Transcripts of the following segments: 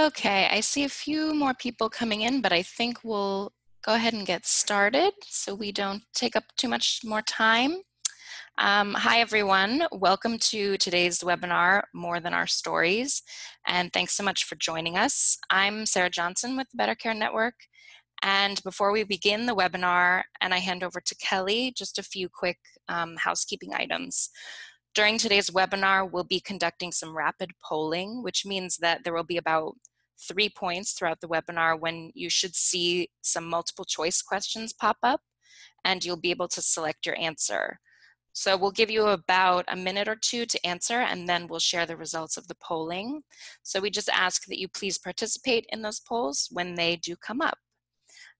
Okay, I see a few more people coming in, but I think we'll go ahead and get started so we don't take up too much more time. Um, hi, everyone. Welcome to today's webinar, More Than Our Stories, and thanks so much for joining us. I'm Sarah Johnson with the Better Care Network, and before we begin the webinar and I hand over to Kelley, just a few quick um, housekeeping items. During today's webinar, we'll be conducting some rapid polling, which means that there will be about three points throughout the webinar when you should see some multiple choice questions pop up and you'll be able to select your answer. So we'll give you about a minute or two to answer and then we'll share the results of the polling. So we just ask that you please participate in those polls when they do come up.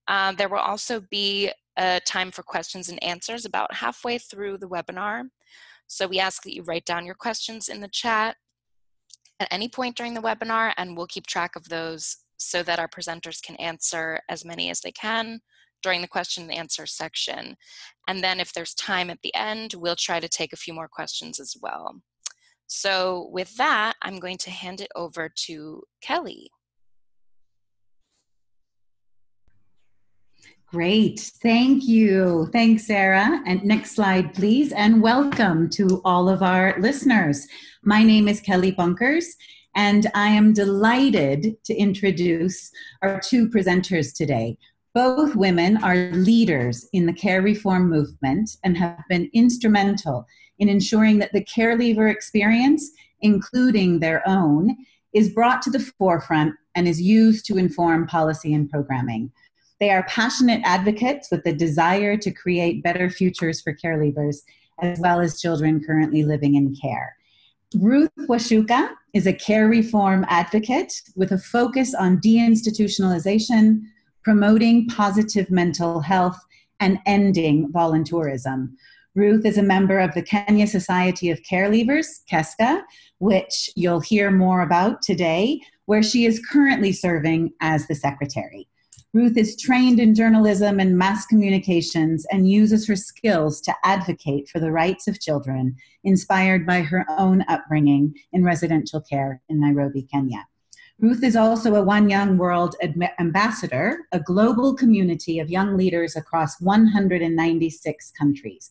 Uh, there will also be a time for questions and answers about halfway through the webinar. So we ask that you write down your questions in the chat at any point during the webinar and we'll keep track of those so that our presenters can answer as many as they can during the question and answer section. And then if there's time at the end, we'll try to take a few more questions as well. So with that, I'm going to hand it over to Kelley. Great. Thank you. Thanks, Sarah. And next slide, please. And welcome to all of our listeners. My name is Kelley Bunkers, and I am delighted to introduce our two presenters today. Both women are leaders in the care reform movement and have been instrumental in ensuring that the care leaver experience, including their own, is brought to the forefront and is used to inform policy and programming. They are passionate advocates with the desire to create better futures for care leavers, as well as children currently living in care. Ruth Wacuka is a care reform advocate with a focus on deinstitutionalization, promoting positive mental health, and ending volunteerism. Ruth is a member of the Kenya Society of Care Leavers, KESCA, which you'll hear more about today, where she is currently serving as the secretary. Ruth is trained in journalism and mass communications and uses her skills to advocate for the rights of children, inspired by her own upbringing in residential care in Nairobi, Kenya. Ruth is also a One Young World ambassador, a global community of young leaders across 196 countries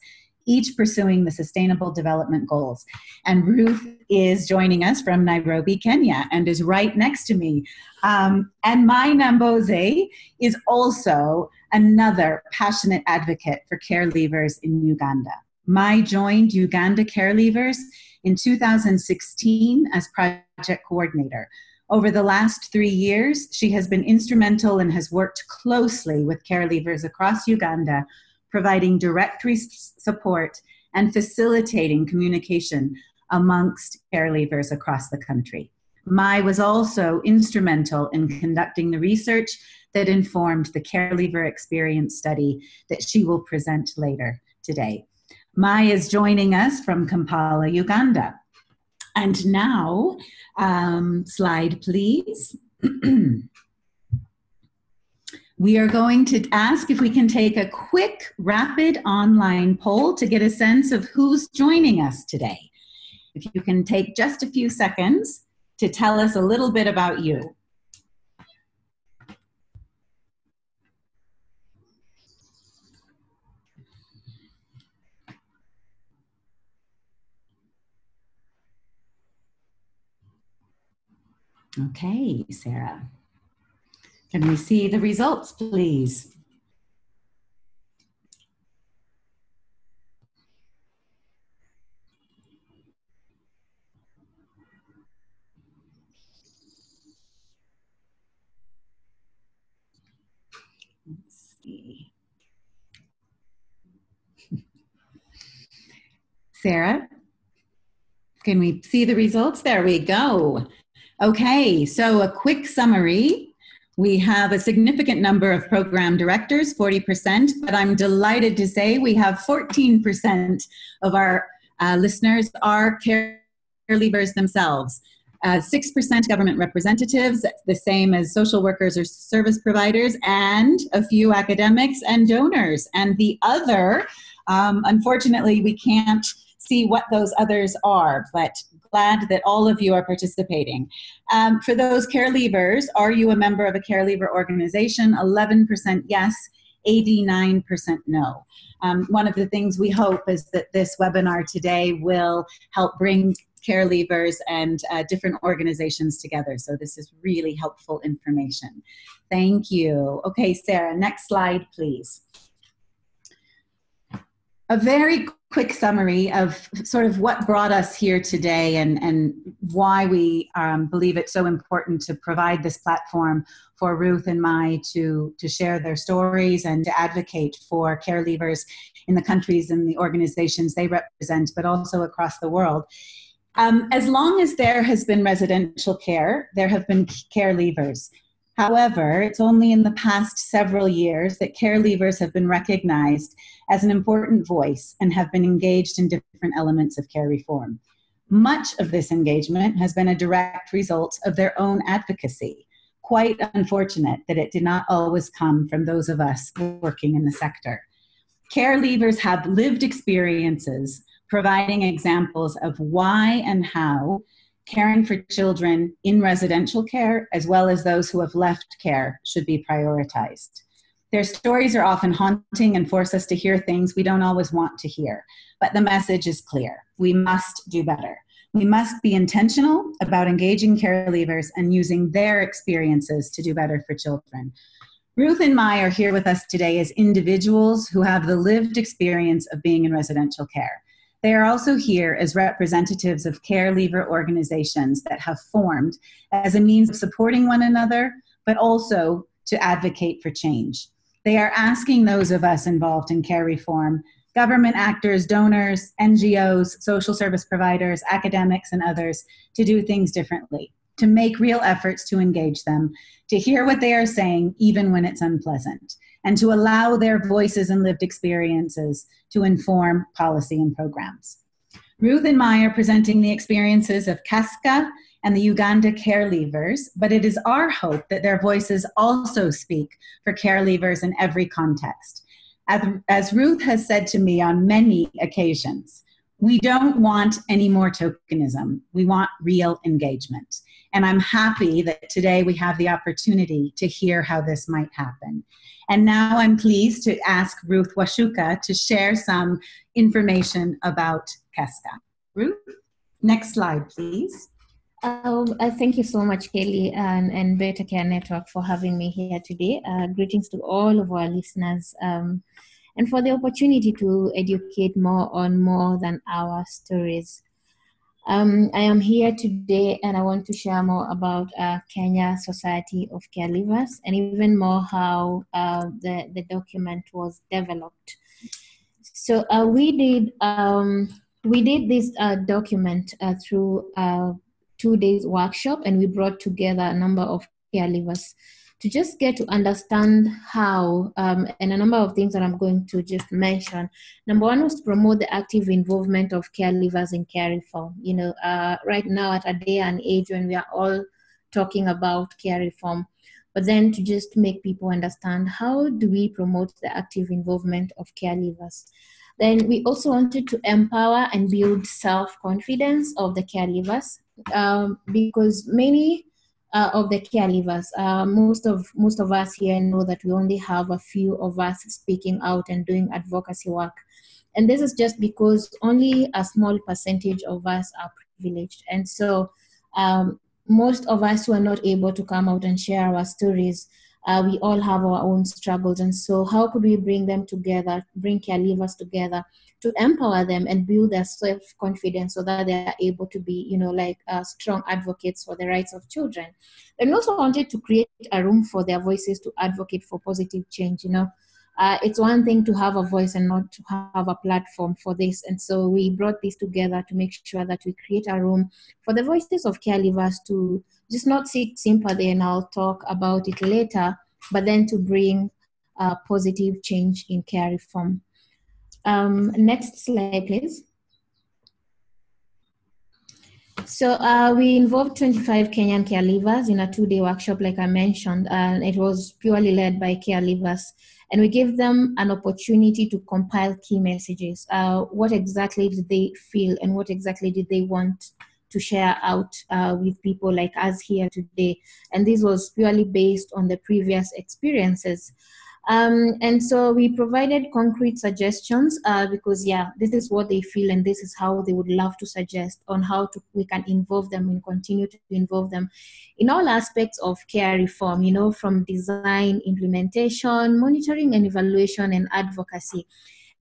each pursuing the Sustainable Development Goals. And Ruth is joining us from Nairobi, Kenya, and is right next to me. Um, and Mai Nambooze is also another passionate advocate for care leavers in Uganda. Mai joined Uganda Care Leavers in 2016 as project coordinator. Over the last three years, she has been instrumental and has worked closely with care leavers across Uganda providing direct support and facilitating communication amongst care leavers across the country. Mai was also instrumental in conducting the research that informed the care leaver experience study that she will present later today. Mai is joining us from Kampala, Uganda. And now, um, slide please. We are going to ask if we can take a quick, rapid online poll to get a sense of who's joining us today. If you can take just a few seconds to tell us a little bit about you. Okay, Sarah. Can we see the results, please? Let's see. Sarah, can we see the results? There we go. Okay, so a quick summary we have a significant number of program directors, 40%, but I'm delighted to say we have 14% of our uh, listeners are care leavers themselves. Uh, 6% government representatives, the same as social workers or service providers, and a few academics and donors. And the other, um, unfortunately, we can't see what those others are, but glad that all of you are participating. Um, for those care leavers, are you a member of a care leaver organization? 11% yes, 89% no. Um, one of the things we hope is that this webinar today will help bring care leavers and uh, different organizations together. So this is really helpful information. Thank you. Okay, Sarah, next slide, please. A very quick summary of sort of what brought us here today and, and why we um, believe it's so important to provide this platform for Ruth and Mai to, to share their stories and to advocate for care leavers in the countries and the organizations they represent, but also across the world. Um, as long as there has been residential care, there have been care leavers. However, it's only in the past several years that care leavers have been recognized as an important voice and have been engaged in different elements of care reform. Much of this engagement has been a direct result of their own advocacy. Quite unfortunate that it did not always come from those of us working in the sector. Care leavers have lived experiences providing examples of why and how caring for children in residential care, as well as those who have left care, should be prioritized. Their stories are often haunting and force us to hear things we don't always want to hear, but the message is clear. We must do better. We must be intentional about engaging care leavers and using their experiences to do better for children. Ruth and Mai are here with us today as individuals who have the lived experience of being in residential care. They are also here as representatives of care leaver organizations that have formed as a means of supporting one another, but also to advocate for change. They are asking those of us involved in care reform, government actors, donors, NGOs, social service providers, academics, and others, to do things differently, to make real efforts to engage them, to hear what they are saying, even when it's unpleasant and to allow their voices and lived experiences to inform policy and programs. Ruth and are presenting the experiences of KESCA and the Uganda care leavers, but it is our hope that their voices also speak for care leavers in every context. As, as Ruth has said to me on many occasions, we don't want any more tokenism. We want real engagement. And I'm happy that today we have the opportunity to hear how this might happen. And now I'm pleased to ask Ruth Wacuka to share some information about KESCA. Ruth, next slide, please. Um, uh, thank you so much, Kelley and, and Better Care Network for having me here today. Uh, greetings to all of our listeners um, and for the opportunity to educate more on more than our stories. Um, I am here today and I want to share more about uh, Kenya Society of Care Leavers and even more how uh, the, the document was developed. So uh, we did um, we did this uh, document uh, through uh, two days workshop and we brought together a number of care leavers to just get to understand how, um, and a number of things that I'm going to just mention. Number one was to promote the active involvement of care leavers in care reform. You know, uh, right now at a day and age when we are all talking about care reform, but then to just make people understand how do we promote the active involvement of care leavers. Then we also wanted to empower and build self-confidence of the care leavers um, because many uh, of the care leavers. Uh, most of most of us here know that we only have a few of us speaking out and doing advocacy work, and this is just because only a small percentage of us are privileged, and so um, most of us who are not able to come out and share our stories. Uh, we all have our own struggles, and so how could we bring them together, bring care leavers together to empower them and build their self confidence so that they are able to be, you know, like uh, strong advocates for the rights of children. And also wanted to create a room for their voices to advocate for positive change, you know. Uh, it's one thing to have a voice and not to have a platform for this. And so we brought this together to make sure that we create a room for the voices of care leavers to just not seek sympathy and I'll talk about it later, but then to bring uh, positive change in care reform. Um, next slide, please. So uh, we involved 25 Kenyan care leavers in a two-day workshop, like I mentioned, and it was purely led by care leavers. And we gave them an opportunity to compile key messages. Uh, what exactly did they feel and what exactly did they want to share out uh, with people like us here today. And this was purely based on the previous experiences. Um, and so we provided concrete suggestions uh, because, yeah, this is what they feel and this is how they would love to suggest on how to, we can involve them and continue to involve them in all aspects of care reform, you know, from design, implementation, monitoring and evaluation, and advocacy.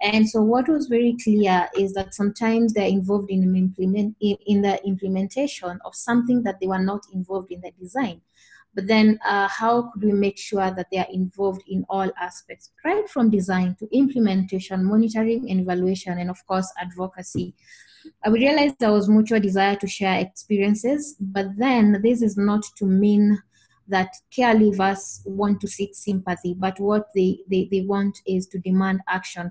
And so, what was very clear is that sometimes they're involved in, implement, in, in the implementation of something that they were not involved in the design. But then, uh, how could we make sure that they are involved in all aspects, right from design to implementation, monitoring and evaluation, and of course, advocacy? I realized there was mutual desire to share experiences, but then this is not to mean that care leavers want to seek sympathy, but what they, they, they want is to demand action.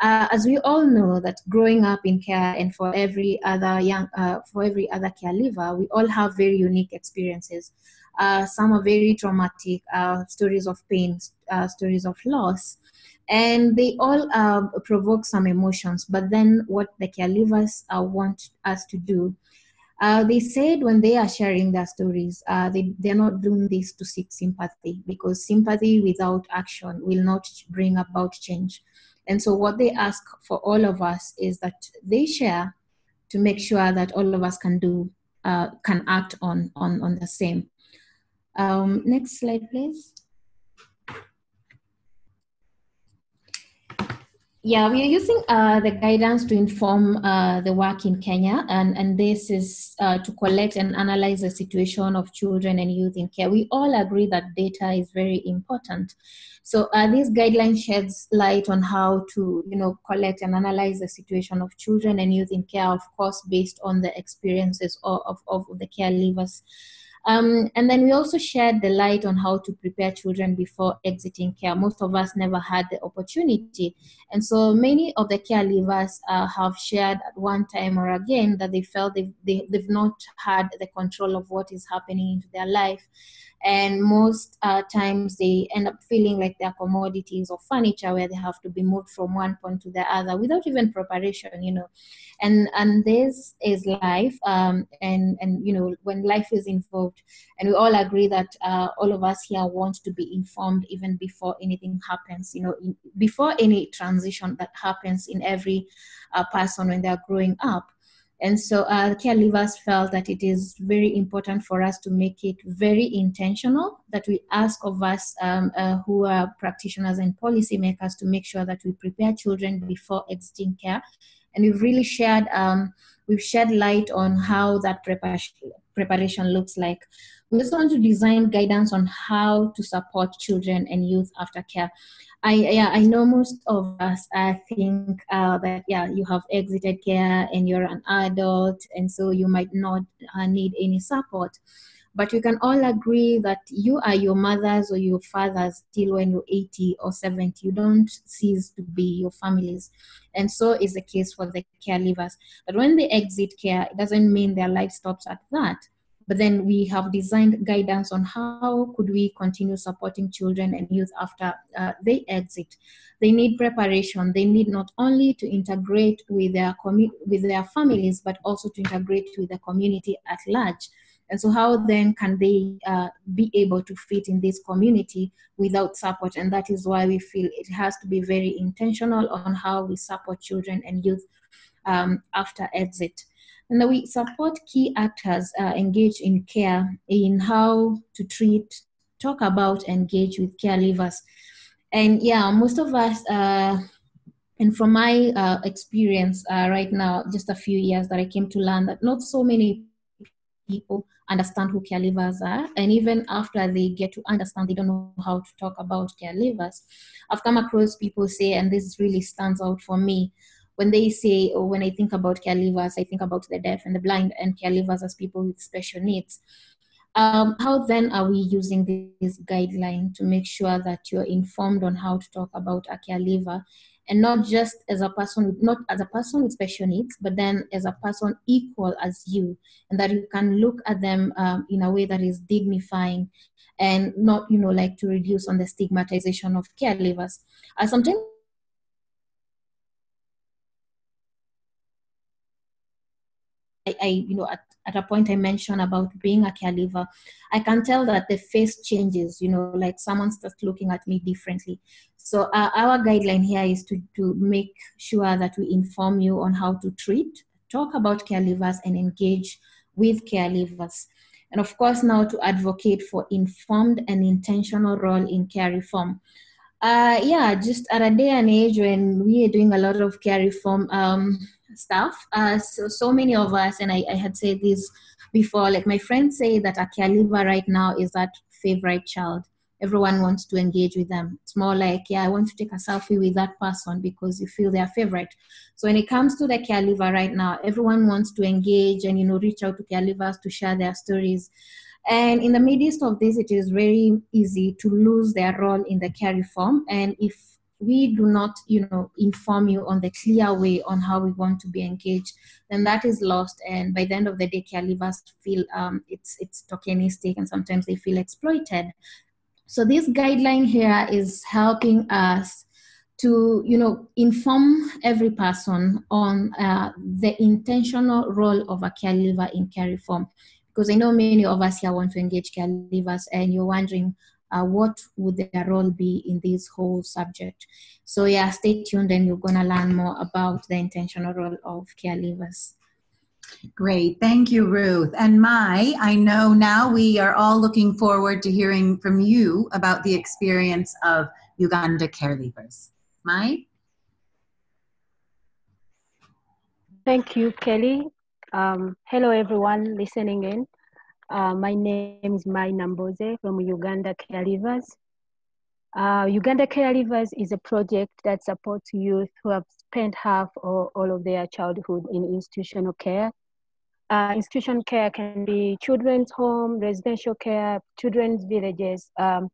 Uh, as we all know that growing up in care and for every other young uh, for every other care leaver we all have very unique experiences uh, some are very traumatic uh, stories of pain uh, stories of loss and they all um, provoke some emotions but then what the care leavers uh, want us to do uh, they said when they are sharing their stories, uh, they, they're not doing this to seek sympathy because sympathy without action will not bring about change. And so, what they ask for all of us is that they share to make sure that all of us can do, uh, can act on, on, on the same. Um, next slide, please. Yeah, we are using uh, the guidance to inform uh, the work in Kenya, and, and this is uh, to collect and analyze the situation of children and youth in care. We all agree that data is very important. So uh, this guideline sheds light on how to, you know, collect and analyze the situation of children and youth in care, of course, based on the experiences of, of, of the care leavers. Um, and then we also shared the light on how to prepare children before exiting care. Most of us never had the opportunity. And so many of the care leavers uh, have shared at one time or again that they felt they've, they, they've not had the control of what is happening into their life and most uh, times they end up feeling like they're commodities or furniture where they have to be moved from one point to the other without even preparation you know. And and this is life um, and and you know when life is involved. And we all agree that uh, all of us here want to be informed even before anything happens you know in, before any transition that happens in every uh, person when they're growing up and so uh, care leavers felt that it is very important for us to make it very intentional, that we ask of us um, uh, who are practitioners and policymakers to make sure that we prepare children before exiting care. And we've really shared, um, we've shed light on how that preparation, preparation looks like. We also want to design guidance on how to support children and youth after care. I yeah I know most of us I think uh, that yeah you have exited care and you're an adult and so you might not uh, need any support. But we can all agree that you are your mothers or your fathers till when you're 80 or 70 you don't cease to be your families. And so is the case for the care leavers. But when they exit care it doesn't mean their life stops at that but then we have designed guidance on how could we continue supporting children and youth after uh, they exit. They need preparation. They need not only to integrate with their commu- with their families but also to integrate with the community at large. And so how then can they uh, be able to fit in this community without support? And that is why we feel it has to be very intentional on how we support children and youth um, after exit and we support key actors uh, engaged in care in how to treat, talk about, engage with care leavers. And yeah, most of us, uh, and from my uh, experience uh, right now, just a few years that I came to learn that not so many people understand who care leavers are. And even after they get to understand, they don't know how to talk about care leavers. I've come across people say, and this really stands out for me, when they say, or when I think about care leavers, I think about the deaf and the blind and care leavers as people with special needs. Um, how then are we using this guideline to make sure that you're informed on how to talk about a care leaver and not just as a person not as a person with special needs but then as a person equal as you and that you can look at them um, in a way that is dignifying and not you know like to reduce on the stigmatization of care leavers uh, sometimes I you know, at, at a point I mentioned about being a care leaver, I can tell that the face changes, you know, like someone starts looking at me differently. So uh, our guideline here is to, to make sure that we inform you on how to treat, talk about care leavers, and engage with care leavers. And of course, now to advocate for informed and intentional role in care reform. Uh, yeah, just at a day and age when we are doing a lot of care reform um, stuff, uh, so, so many of us, and I, I had said this before, like my friends say that a care leaver right now is that favorite child everyone wants to engage with them. It's more like, yeah, I want to take a selfie with that person because you feel their favorite. So when it comes to the care leaver right now, everyone wants to engage and you know reach out to care leavers to share their stories. And in the midst of this, it is very easy to lose their role in the care reform. And if we do not, you know, inform you on the clear way on how we want to be engaged, then that is lost. And by the end of the day, care leavers feel um, it's it's tokenistic, and sometimes they feel exploited. So this guideline here is helping us to, you know, inform every person on uh, the intentional role of a care leaver in care reform. Because I know many of us here want to engage care leavers and you're wondering uh, what would their role be in this whole subject. So yeah, stay tuned and you're gonna learn more about the intentional role of care leavers. Great. Thank you, Ruth. And Mai, I know now we are all looking forward to hearing from you about the experience of Uganda Care Leavers. Mai? Thank you, Kelley. Um, hello, everyone listening in. Uh, my name is Mai Nambooze from Uganda Care Leavers. Uh, Uganda Care Leavers is a project that supports youth who have spent half or all of their childhood in institutional care uh, institution care can be children's home, residential care, children's villages. Um,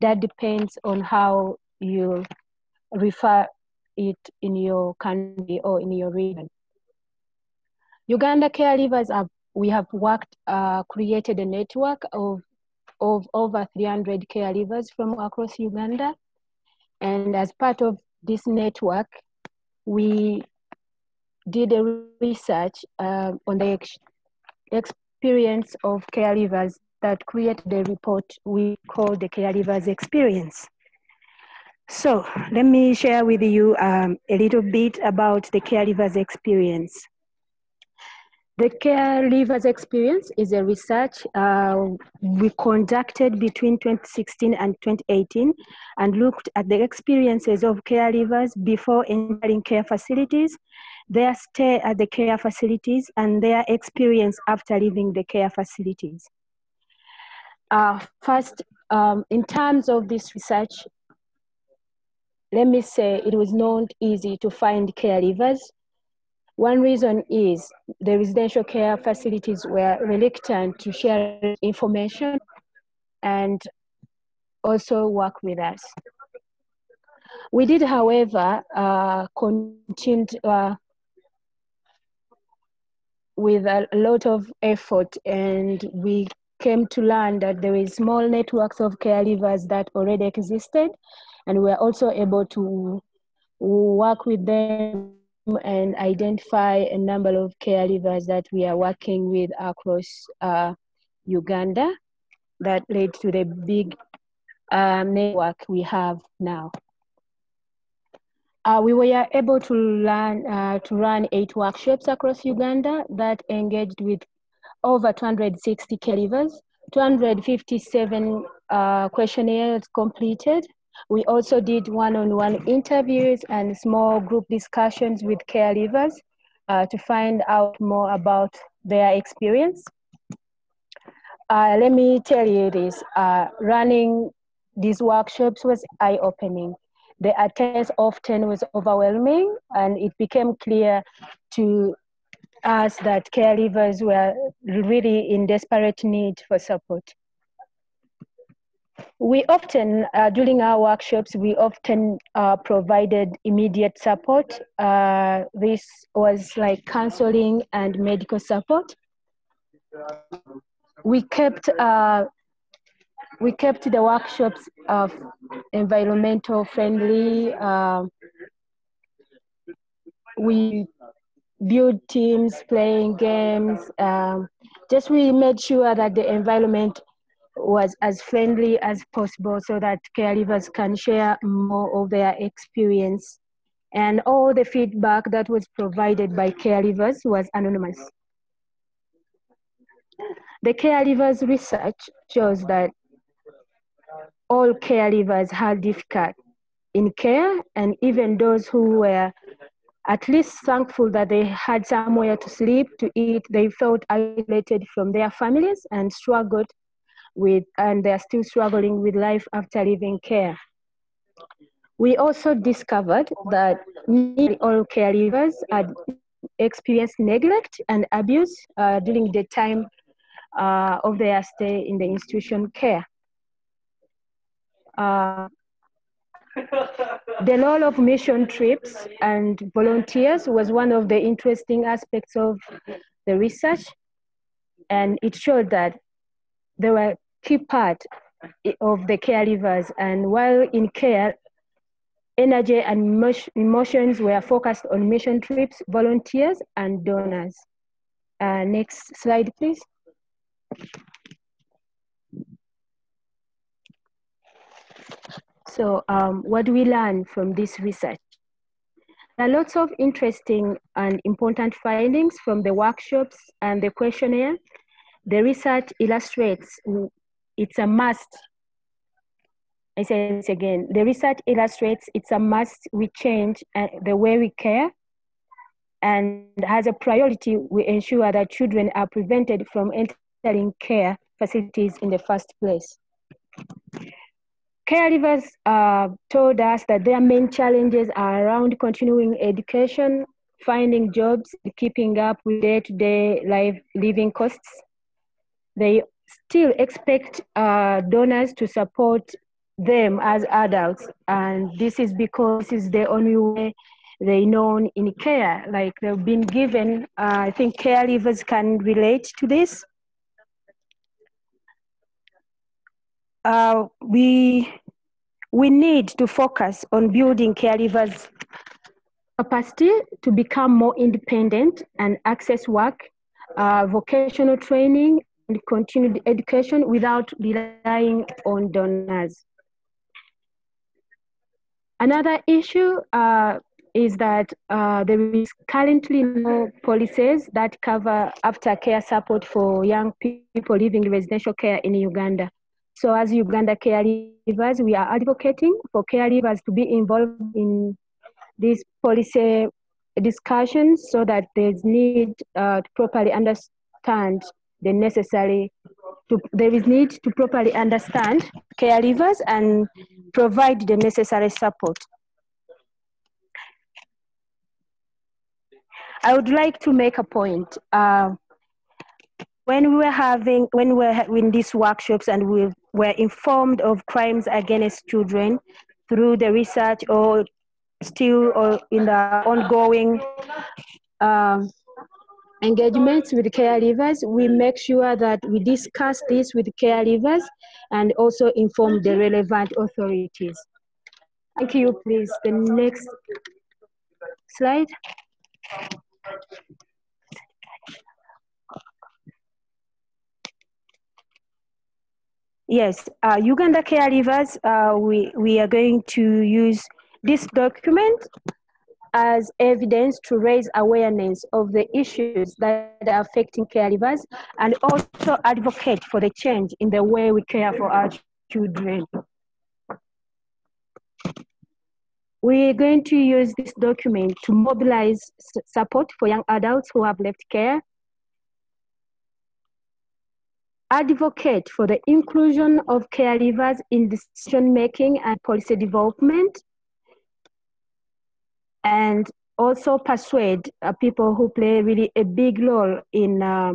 that depends on how you refer it in your country or in your region. Uganda Care Leavers have we have worked, uh, created a network of, of over 300 care leavers from across Uganda. And as part of this network, we did a research uh, on the ex experience of care leavers that created the report we call the care leavers experience. So let me share with you um, a little bit about the care leavers experience. The care leavers experience is a research uh, we conducted between 2016 and 2018 and looked at the experiences of care leavers before entering care facilities their stay at the care facilities, and their experience after leaving the care facilities. Uh, first, um, in terms of this research, let me say it was not easy to find care leavers. One reason is the residential care facilities were reluctant to share information and also work with us. We did, however, uh, continue, uh, with a lot of effort and we came to learn that there is small networks of care caregivers that already existed and we are also able to work with them and identify a number of care leavers that we are working with across uh, Uganda that led to the big um, network we have now. Uh, we were able to learn uh, to run eight workshops across Uganda that engaged with over 260 care leavers, 257 uh, questionnaires completed. We also did one-on-one interviews and small group discussions with care leavers uh, to find out more about their experience. Uh, let me tell you this, uh, running these workshops was eye-opening the attendance often was overwhelming, and it became clear to us that care leavers were really in desperate need for support. We often, uh, during our workshops, we often uh, provided immediate support. Uh, this was like counseling and medical support. We kept uh, we kept the workshops of environmental friendly. Uh, we build teams, playing games. Um, just we made sure that the environment was as friendly as possible so that care leavers can share more of their experience. And all the feedback that was provided by care leavers was anonymous. The care leavers research shows that all care leavers had difficult in care, and even those who were at least thankful that they had somewhere to sleep, to eat, they felt isolated from their families and struggled with, and they're still struggling with life after leaving care. We also discovered that nearly all care leavers had experienced neglect and abuse uh, during the time uh, of their stay in the institution care. Uh, the role of mission trips and volunteers was one of the interesting aspects of the research, and it showed that they were key part of the care leavers. And while in care, energy and emotions were focused on mission trips, volunteers, and donors. Uh, next slide, please. So um, what do we learn from this research? There are lots of interesting and important findings from the workshops and the questionnaire. The research illustrates it's a must. I say this again. The research illustrates it's a must we change uh, the way we care and as a priority, we ensure that children are prevented from entering care facilities in the first place. Care leavers uh, told us that their main challenges are around continuing education, finding jobs, keeping up with day-to-day life living costs. They still expect uh, donors to support them as adults, and this is because is the only way they know in care. Like they've been given, uh, I think care leavers can relate to this. uh, we, we need to focus on building care leavers' capacity to become more independent and access work, uh, vocational training, and continued education without relying on donors. Another issue uh, is that uh, there is currently no policies that cover aftercare support for young people living in residential care in Uganda. So as Uganda care caregivers, we are advocating for care leavers to be involved in these policy discussions so that there's need uh, to properly understand the necessary, to, there is need to properly understand care leavers and provide the necessary support. I would like to make a point. Uh, when we were having when we were in these workshops and we were informed of crimes against children through the research or still or in the ongoing um, engagements with care leavers, we make sure that we discuss this with care leavers and also inform the relevant authorities. Thank you, please. The next slide. Yes, uh, Uganda Care Leavers, uh, we, we are going to use this document as evidence to raise awareness of the issues that are affecting care leavers and also advocate for the change in the way we care for our children. We're going to use this document to mobilize support for young adults who have left care advocate for the inclusion of care leavers in decision making and policy development, and also persuade uh, people who play really a big role in uh,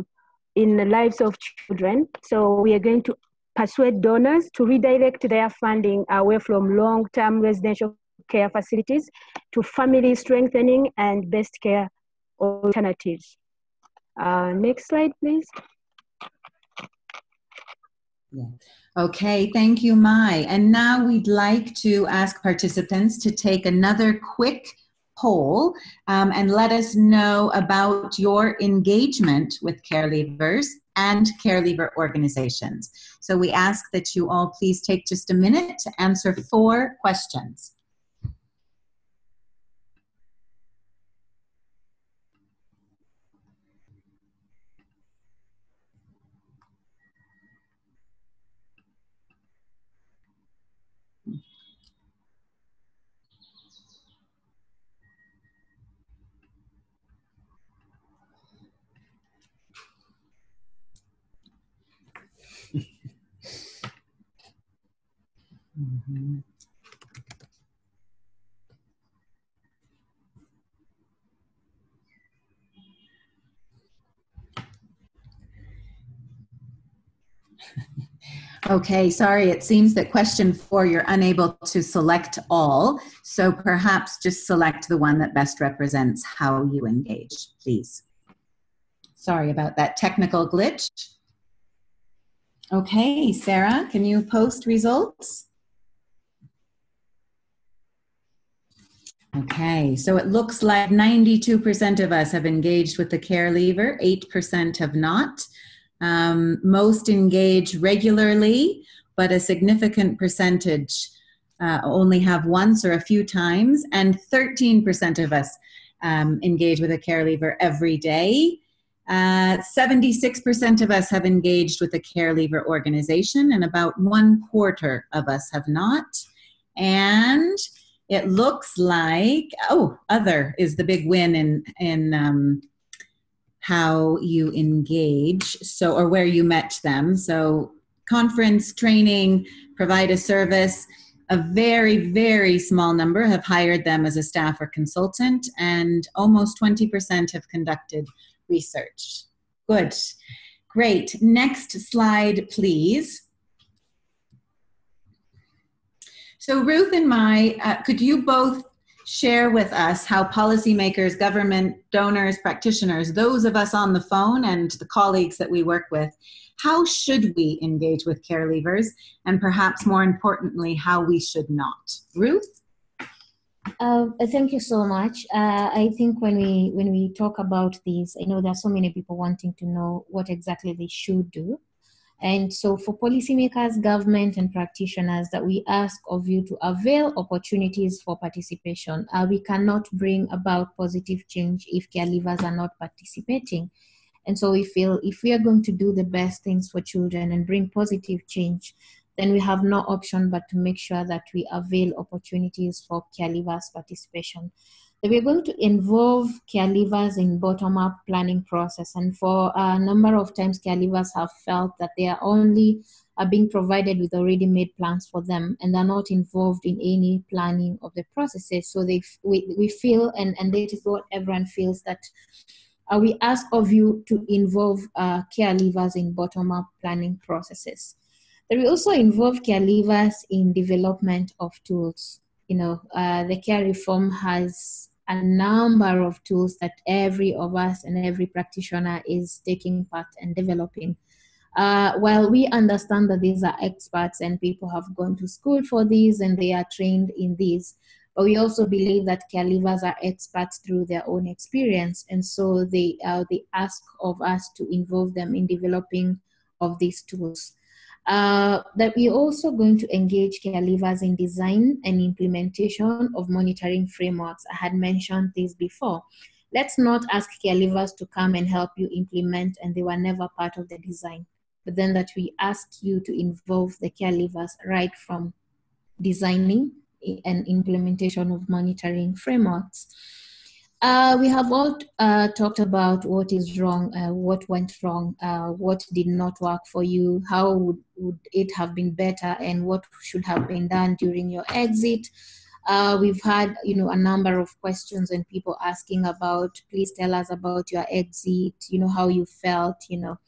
in the lives of children. So we are going to persuade donors to redirect their funding away from long-term residential care facilities to family strengthening and best care alternatives. Uh, next slide, please. Okay, thank you, Mai. And now we'd like to ask participants to take another quick poll um, and let us know about your engagement with care leavers and care leaver organizations. So we ask that you all please take just a minute to answer four questions. Mm-hmm. Okay, sorry, it seems that question four, you're unable to select all. So perhaps just select the one that best represents how you engage, please. Sorry about that technical glitch. Okay, Sarah, can you post results? Okay, so it looks like 92% of us have engaged with the care leaver, 8% have not. Um, most engage regularly, but a significant percentage uh, only have once or a few times, and 13% of us um, engage with a care leaver every day. Uh, 76% of us have engaged with a care leaver organization, and about one quarter of us have not. And it looks like oh other is the big win in in um, how you engage so or where you met them. So conference training provide a service. A very very small number have hired them as a staff or consultant and almost 20% have conducted research. Good. Great. Next slide please So, Ruth and Mai, uh, could you both share with us how policymakers, government, donors, practitioners, those of us on the phone, and the colleagues that we work with, how should we engage with care leavers, and perhaps more importantly, how we should not? Ruth. Uh, thank you so much. Uh, I think when we when we talk about these, I know there are so many people wanting to know what exactly they should do. And so, for policymakers, government, and practitioners, that we ask of you to avail opportunities for participation. Uh, we cannot bring about positive change if care leavers are not participating. And so, we feel if we are going to do the best things for children and bring positive change, then we have no option but to make sure that we avail opportunities for care leavers' participation we're going to involve care leavers in bottom-up planning process. And for a number of times, care leavers have felt that they are only are being provided with already made plans for them and are not involved in any planning of the processes. So they we, we feel, and, and that is what everyone feels, that uh, we ask of you to involve uh, care leavers in bottom-up planning processes. That we also involve care leavers in development of tools. You know, uh, the care reform has a number of tools that every of us and every practitioner is taking part and developing. Uh, while we understand that these are experts and people have gone to school for these and they are trained in these, but we also believe that care leavers are experts through their own experience, and so they uh, they ask of us to involve them in developing of these tools. Uh, that we're also going to engage care leavers in design and implementation of monitoring frameworks. I had mentioned this before. Let's not ask care leavers to come and help you implement and they were never part of the design, but then that we ask you to involve the care leavers right from designing and implementation of monitoring frameworks. Uh, we have all uh, talked about what is wrong, uh, what went wrong, uh, what did not work for you, how would, would, it have been better, and what should have been done during your exit. Uh, we've had, you know, a number of questions and people asking about, please tell us about your exit, you know, how you felt, you know.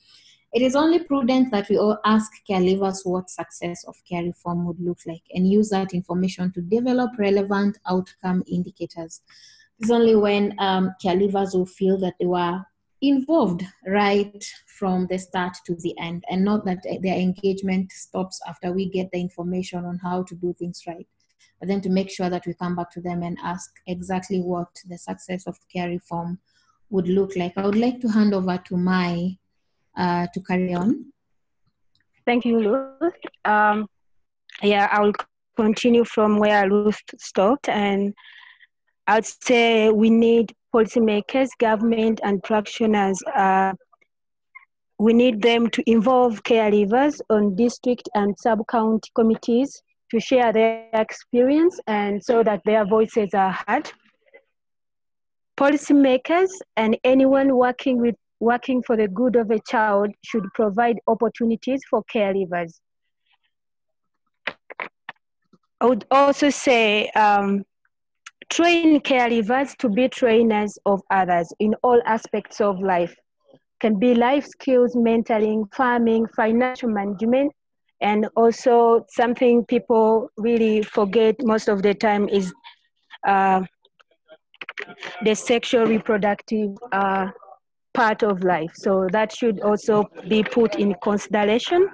It is only prudent that we all ask care what success of care reform would look like and use that information to develop relevant outcome indicators. It's only when um, care leavers will feel that they were involved right from the start to the end and not that their engagement stops after we get the information on how to do things right but then to make sure that we come back to them and ask exactly what the success of care reform would look like. I would like to hand over to Mai uh, to carry on. Thank you, Ruth. Um, yeah, I will continue from where Ruth stopped, and I'd say we need policymakers, government, and practitioners. Uh, we need them to involve care leavers on district and sub-county committees to share their experience and so that their voices are heard. Policymakers and anyone working with working for the good of a child should provide opportunities for care leavers. I would also say um, train care leavers to be trainers of others in all aspects of life. Can be life skills, mentoring, farming, financial management, and also something people really forget most of the time is uh, the sexual reproductive uh, part of life. So that should also be put in consideration.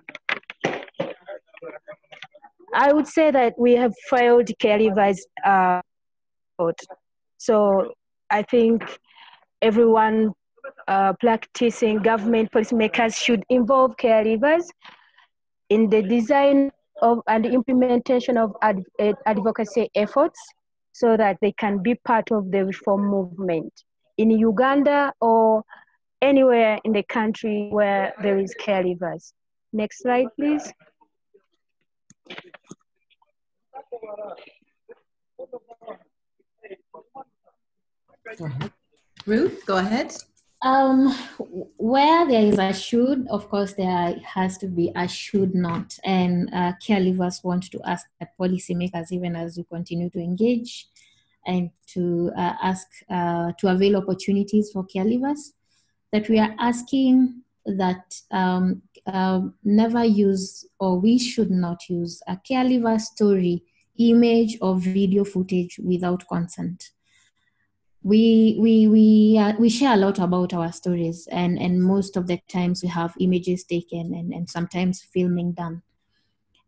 I would say that we have failed care leavers. Uh, so I think everyone uh, practicing government policymakers should involve care leavers in the design of and implementation of ad, advocacy efforts so that they can be part of the reform movement in Uganda or anywhere in the country where there is care leavers. Next slide, please. Ruth, go ahead. Um, where there is a should, of course, there has to be a should not. And uh, care leavers want to ask that policymakers, even as we continue to engage and to uh, ask uh, to avail opportunities for care leavers, that we are asking that um, uh, never use or we should not use a care leaver story, image, or video footage without consent. We we we uh, we share a lot about our stories and and most of the times we have images taken and and sometimes filming done.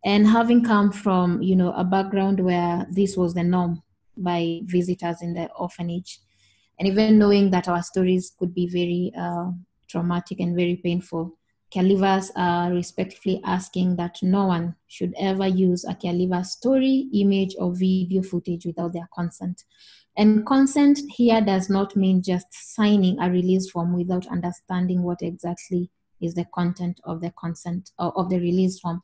And having come from you know a background where this was the norm by visitors in the orphanage and even knowing that our stories could be very uh, traumatic and very painful care leavers are respectfully asking that no one should ever use a care leaver story image or video footage without their consent and consent here does not mean just signing a release form without understanding what exactly is the content of the consent or of the release form.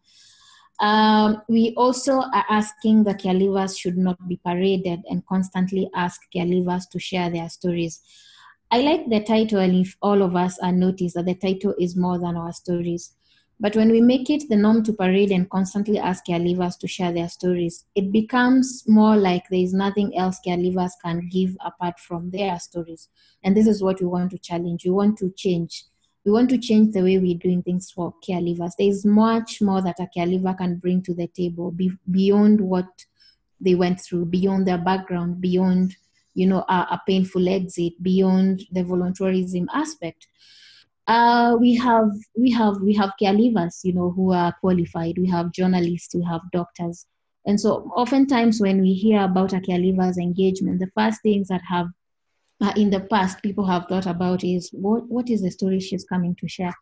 Um, we also are asking the care leavers should not be paraded and constantly ask care leavers to share their stories. I like the title, and if all of us are noticed that the title is more than our stories. But when we make it the norm to parade and constantly ask care leavers to share their stories, it becomes more like there is nothing else care leavers can give apart from their stories. And this is what we want to challenge. We want to change. We want to change the way we're doing things for care leavers. There is much more that a care leaver can bring to the table be, beyond what they went through, beyond their background, beyond you know a, a painful exit, beyond the volunteerism aspect uh, we have we have we have care leavers, you know, who are qualified. We have journalists, we have doctors, and so oftentimes when we hear about a care leaver's engagement, the first things that have uh, in the past people have thought about is what what is the story she's coming to share.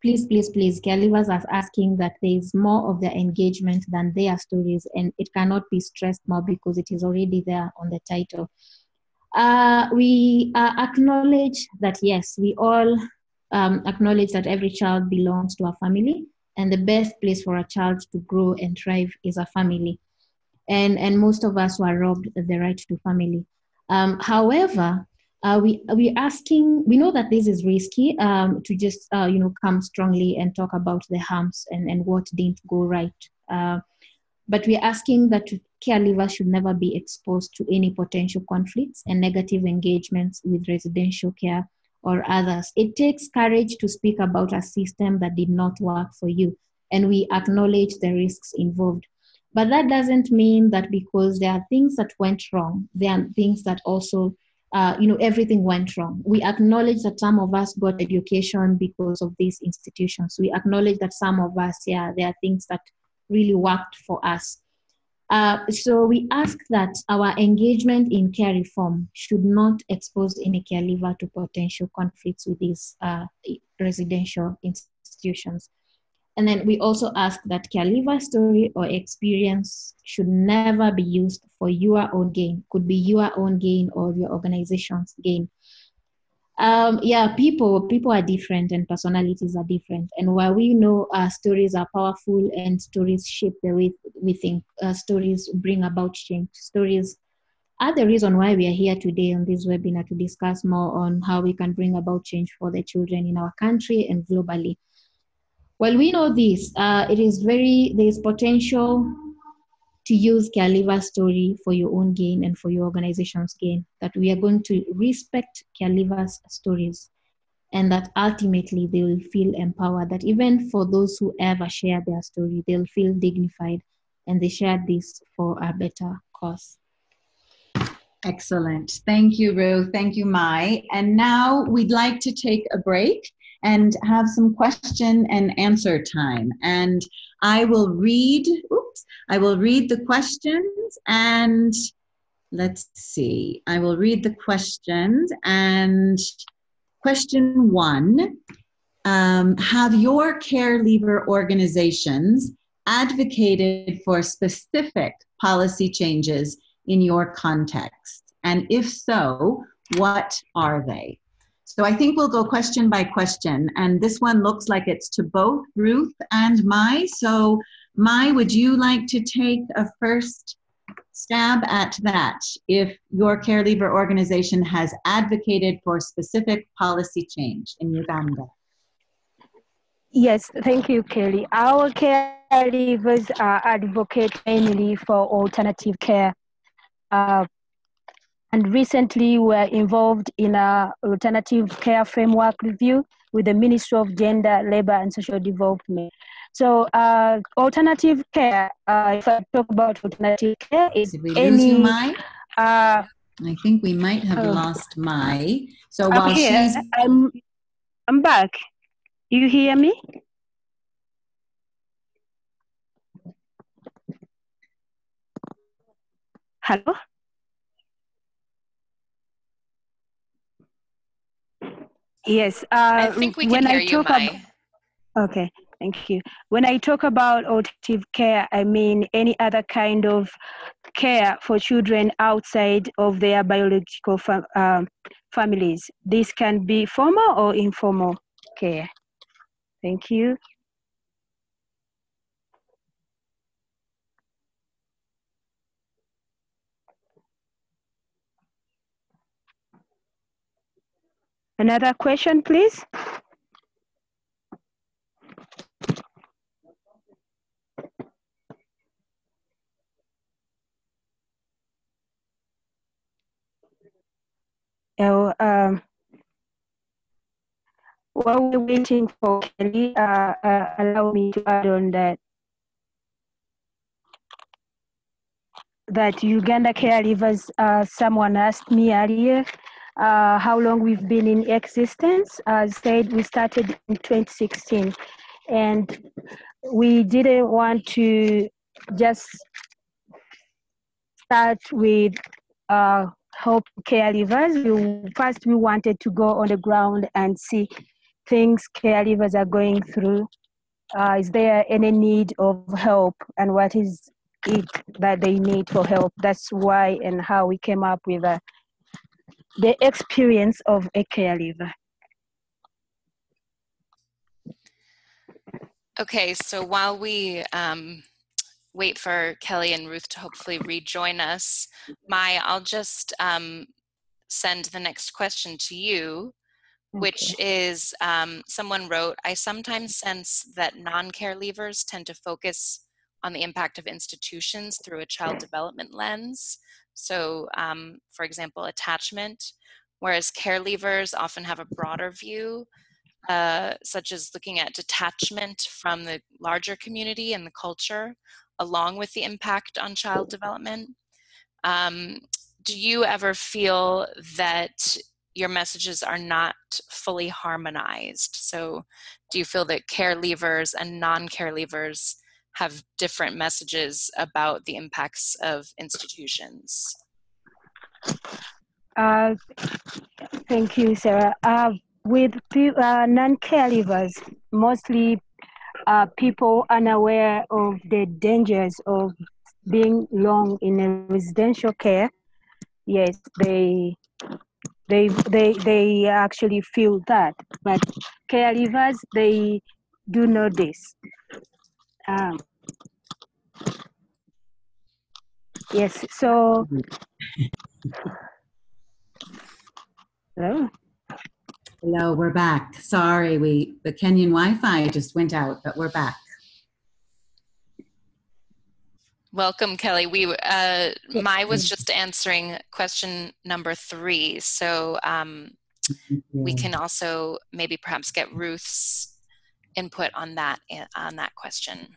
Please, please, please, care leavers are asking that there is more of their engagement than their stories, and it cannot be stressed more because it is already there on the title. Uh, we uh, acknowledge that yes, we all um, acknowledge that every child belongs to a family and the best place for a child to grow and thrive is a family. And and most of us were robbed the right to family. Um, however uh, we we asking we know that this is risky um, to just uh, you know come strongly and talk about the harms and, and what didn't go right. Uh, but we're asking that care leavers should never be exposed to any potential conflicts and negative engagements with residential care or others. It takes courage to speak about a system that did not work for you, and we acknowledge the risks involved. But that doesn't mean that because there are things that went wrong, there are things that also, uh, you know, everything went wrong. We acknowledge that some of us got education because of these institutions. We acknowledge that some of us, yeah, there are things that really worked for us. Uh, so we ask that our engagement in care reform should not expose any care caregiver to potential conflicts with these uh, residential institutions. And then we also ask that care caregiver story or experience should never be used for your own gain, could be your own gain or your organization's gain. Um, yeah, people people are different and personalities are different. And while we know uh, stories are powerful and stories shape the way we think, uh, stories bring about change. Stories are the reason why we are here today on this webinar to discuss more on how we can bring about change for the children in our country and globally. Well, we know this. Uh, it is very, there is potential to use care leaver story for your own gain and for your organization's gain. That we are going to respect care leavers' stories and that ultimately they will feel empowered. That even for those who ever share their story, they'll feel dignified and they share this for a better cause. Excellent. Thank you, Ru. Thank you, Mai. And now we'd like to take a break and have some question and answer time. And I will read, oops, I will read the questions and let's see, I will read the questions and question one, um, have your care leaver organizations advocated for specific policy changes in your context? And if so, what are they? So I think we'll go question by question. And this one looks like it's to both Ruth and Mai. So, Mai, would you like to take a first stab at that if your care leaver organization has advocated for specific policy change in Uganda? Yes, thank you, Kelley. Our care leavers uh, advocate mainly for alternative care uh, and recently we're involved in a alternative care framework review with the Ministry of Gender, Labor and Social Development. So uh, alternative care, uh, if I talk about alternative care, is Did we any, lose? Uh, I think we might have lost Mai. So I'm while here. she's I'm, I'm back. You hear me? Hello? Yes. Uh, I think we when can hear I you, talk ab- Mai. Okay, thank you. When I talk about alternative care, I mean any other kind of care for children outside of their biological fam- um, families. This can be formal or informal care. Thank you. Another question, please. Oh, um, while we're waiting for Kelley, uh, uh, allow me to add on that that Uganda Care Leavers, uh, someone asked me earlier uh, how long we've been in existence. As said, we started in 2016, and we didn't want to just start with uh, help care leavers. We, first, we wanted to go on the ground and see things care leavers are going through. Uh, is there any need of help, and what is it that they need for help? That's why and how we came up with uh, the experience of a care leaver. Okay, so while we um, wait for Kelley and Ruth to hopefully rejoin us, Mai, I'll just um, send the next question to you, which is um, someone wrote, I sometimes sense that non care leavers tend to focus on the impact of institutions through a child development lens. So, um, for example, attachment, whereas care leavers often have a broader view uh, such as looking at detachment from the larger community and the culture, along with the impact on child development. Um, do you ever feel that your messages are not fully harmonized? So, do you feel that care leavers and non care leavers have different messages about the impacts of institutions? Uh, thank you, Sarah. Uh, with uh, non-care leavers, mostly uh, people unaware of the dangers of being long in a residential care. Yes, they they they they actually feel that, but care leavers they do know this. Um, yes, so. Hello. Hello, we're back. Sorry, we the Kenyan Wi-Fi just went out, but we're back. Welcome, Kelley. We uh, Mai was just answering question number three, so um, we can also maybe perhaps get Ruth's input on that on that question.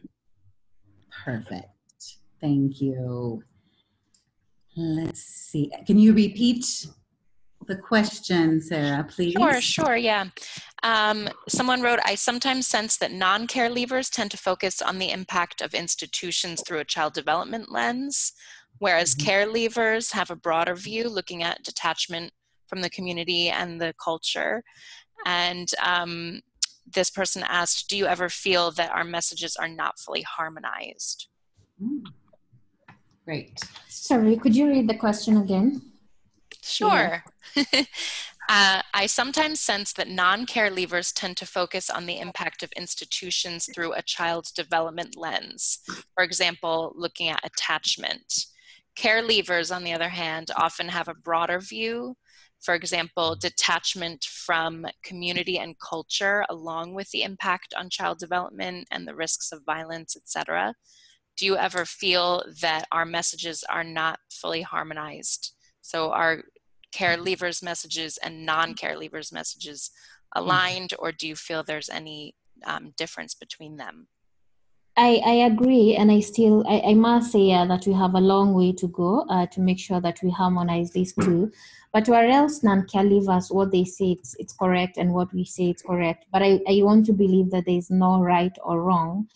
Perfect. Thank you. Let's see. Can you repeat the question, Sarah, please? Sure, sure, yeah. Um, someone wrote, I sometimes sense that non-care leavers tend to focus on the impact of institutions through a child development lens, whereas mm-hmm. care leavers have a broader view looking at detachment from the community and the culture. And um, this person asked, do you ever feel that our messages are not fully harmonized? Mm. Great. Sorry, could you read the question again? Sure. uh, I sometimes sense that non care leavers tend to focus on the impact of institutions through a child's development lens. For example, looking at attachment. Care leavers, on the other hand, often have a broader view. For example, detachment from community and culture, along with the impact on child development and the risks of violence, etc. Do you ever feel that our messages are not fully harmonized? So, our care leavers messages and non-care leavers messages aligned or do you feel there's any um, difference between them I, I agree and i still i, I must say uh, that we have a long way to go uh, to make sure that we harmonize these two. But where else non-care leavers what they say it's, it's correct and what we say it's correct. But I, I want to believe that there is no right or wrong.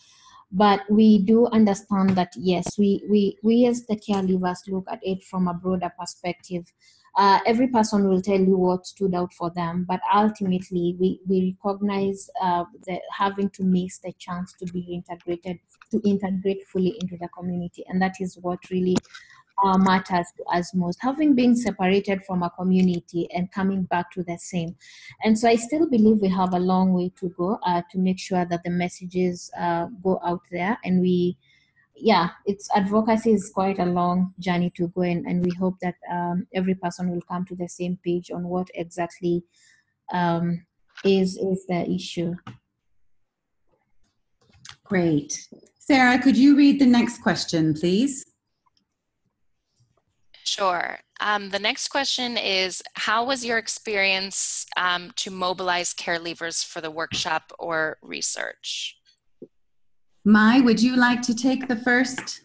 But we do understand that yes we we we as the care leavers look at it from a broader perspective uh, every person will tell you what stood out for them, but ultimately we, we recognize uh, that having to miss the chance to be integrated, to integrate fully into the community. And that is what really uh, matters to us most. Having been separated from a community and coming back to the same. And so I still believe we have a long way to go uh, to make sure that the messages uh, go out there and we yeah, it's advocacy is quite a long journey to go in, and we hope that um, every person will come to the same page on what exactly um, is is the issue. Great, Sarah. Could you read the next question, please? Sure. Um, the next question is How was your experience um, to mobilize care leavers for the workshop or research? Mai, would you like to take the first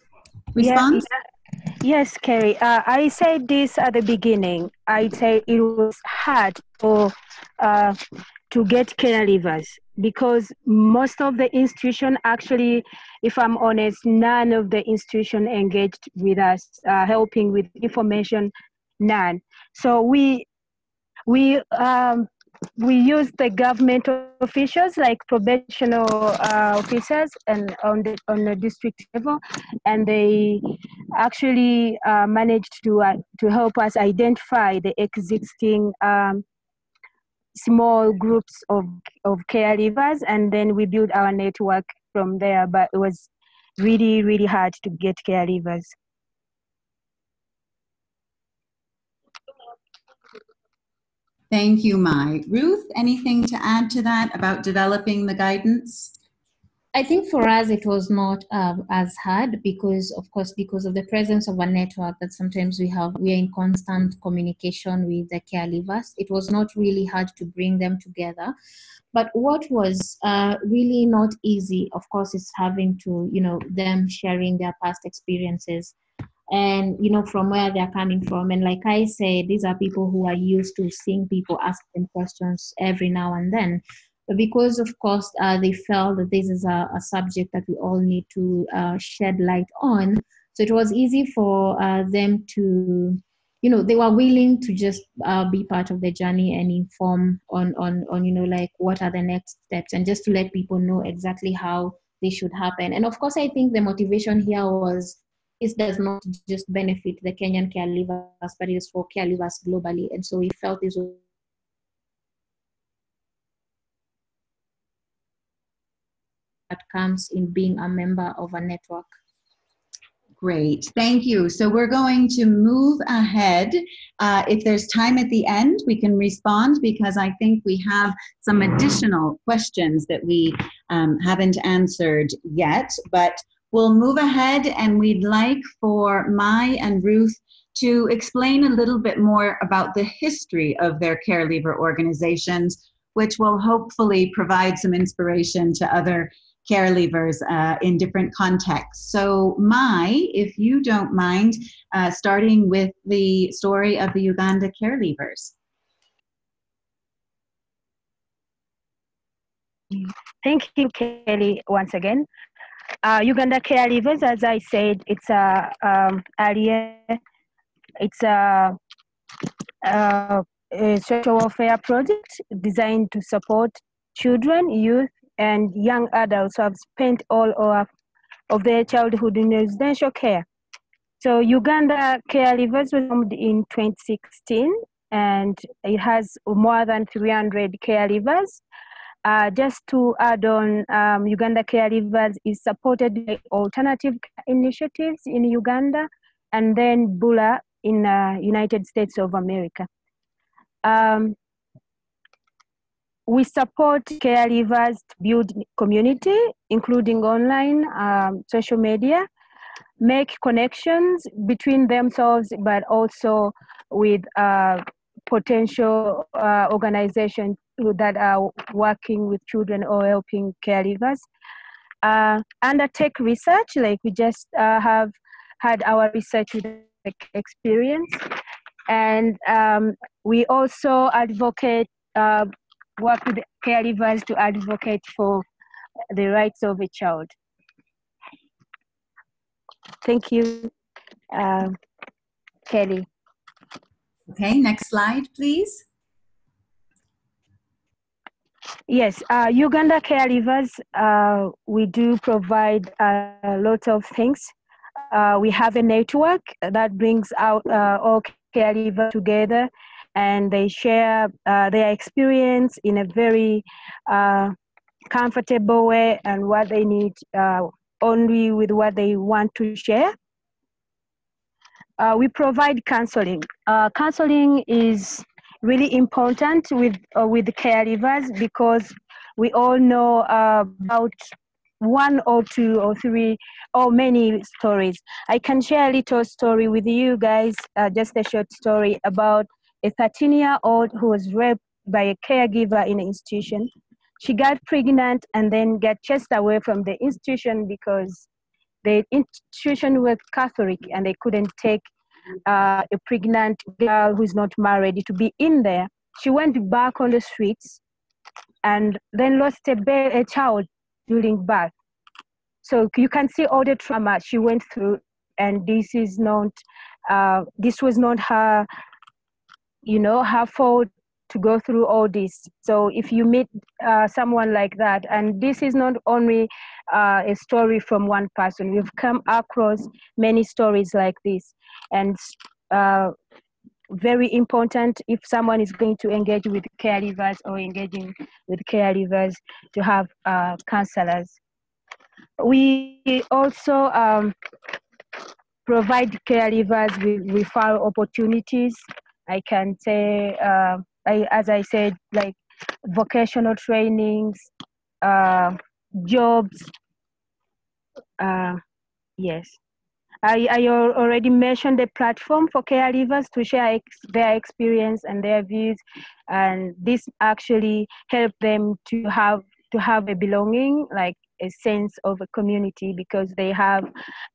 response? Yeah, yes, Kelley. Uh, I said this at the beginning. I said it was hard for uh, to get care leavers because most of the institution actually, if I'm honest, none of the institution engaged with us, uh, helping with information, none. So we we um, we use the government officials like probational uh, officers and on the on the district level and they actually uh, managed to uh, to help us identify the existing um, small groups of of care leavers and then we build our network from there. But it was really really hard to get care leavers Thank you, Mai. Ruth, anything to add to that about developing the guidance? I think for us it was not uh, as hard because, of course, because of the presence of a network that sometimes we have, we are in constant communication with the care leavers. It was not really hard to bring them together. But what was uh, really not easy, of course, is having to, you know, them sharing their past experiences and you know from where they're coming from. And like i said these are people who are used to seeing people ask them questions every now and then. But because, of course, uh, they felt that this is a, a, subject that we all need to uh, shed light on, so it was easy for uh, them to, you know, they were willing to just uh, be part of the journey and inform on, on, on, you know, like what are the next steps and just to let people know exactly how they should happen. And of course, I think the motivation here was this does not just benefit the Kenyan care leavers, but it is for care leavers globally. And so we felt this was that comes in being a member of a network. Great, thank you. So we're going to move ahead. Uh, if there's time at the end, we can respond because I think we have some additional questions that we um, haven't answered yet. But we'll move ahead and we'd like for Mai and Ruth to explain a little bit more about the history of their care leaver organizations, which will hopefully provide some inspiration to other care leavers uh, in different contexts. So, Mai, if you don't mind, uh, starting with the story of the Uganda care leavers. Thank you, Kelley, once again. Uh, Uganda Care Leavers, as I said, it's a um, area, it's a, a, a social welfare project designed to support children, youth, and young adults who have spent all of, of their childhood in residential care. So Uganda Care Leavers was formed in 2016 and it has more than 300 care leavers. Uh, just to add on, um, Uganda Care Leavers is supported by alternative initiatives in Uganda and then Bula in uh, United States of America. Um, we support care caregivers to build community, including online, um, social media, make connections between themselves, but also with uh, potential uh, organizations that are working with children or helping care leavers. Uh, undertake research, like we just uh, have had our research experience. And um, we also advocate uh, work with care leavers to advocate for the rights of a child. Thank you, uh, Kelley. Okay, next slide, please. Yes, uh, Uganda Care Leavers, uh, we do provide a lot of things. Uh, we have a network that brings out uh, all care leavers together and they share uh, their experience in a very comfortable way and what they need only with what they want to share. We provide counseling. Counseling is really important with uh, with care leavers because we all know about one or two or three or many stories. I can share a little story with you guys, just a short story about a 13 year old who was raped by a caregiver in an institution. She got pregnant and then got chased away from the institution because the institution was Catholic and they couldn't take uh, a pregnant girl who's not married to be in there. She went back on the streets and then lost a, a child during birth. So you can see all the trauma she went through, and this is not, uh, this was not her you know her fought to go through all this. So if you meet uh, someone like that and this is not only uh, a story from one person. We've come across many stories like this. And uh, very important if someone is going to engage with care leavers or engaging with care leavers to have uh, counselors. We also um, provide care leavers with referral opportunities. I can say, uh, I, as I said, like vocational trainings, uh, jobs. Uh, yes. I, I already mentioned the platform for care leavers to share ex- their experience and their views, and this actually helped them to have to have a belonging, like a sense of a community, because they have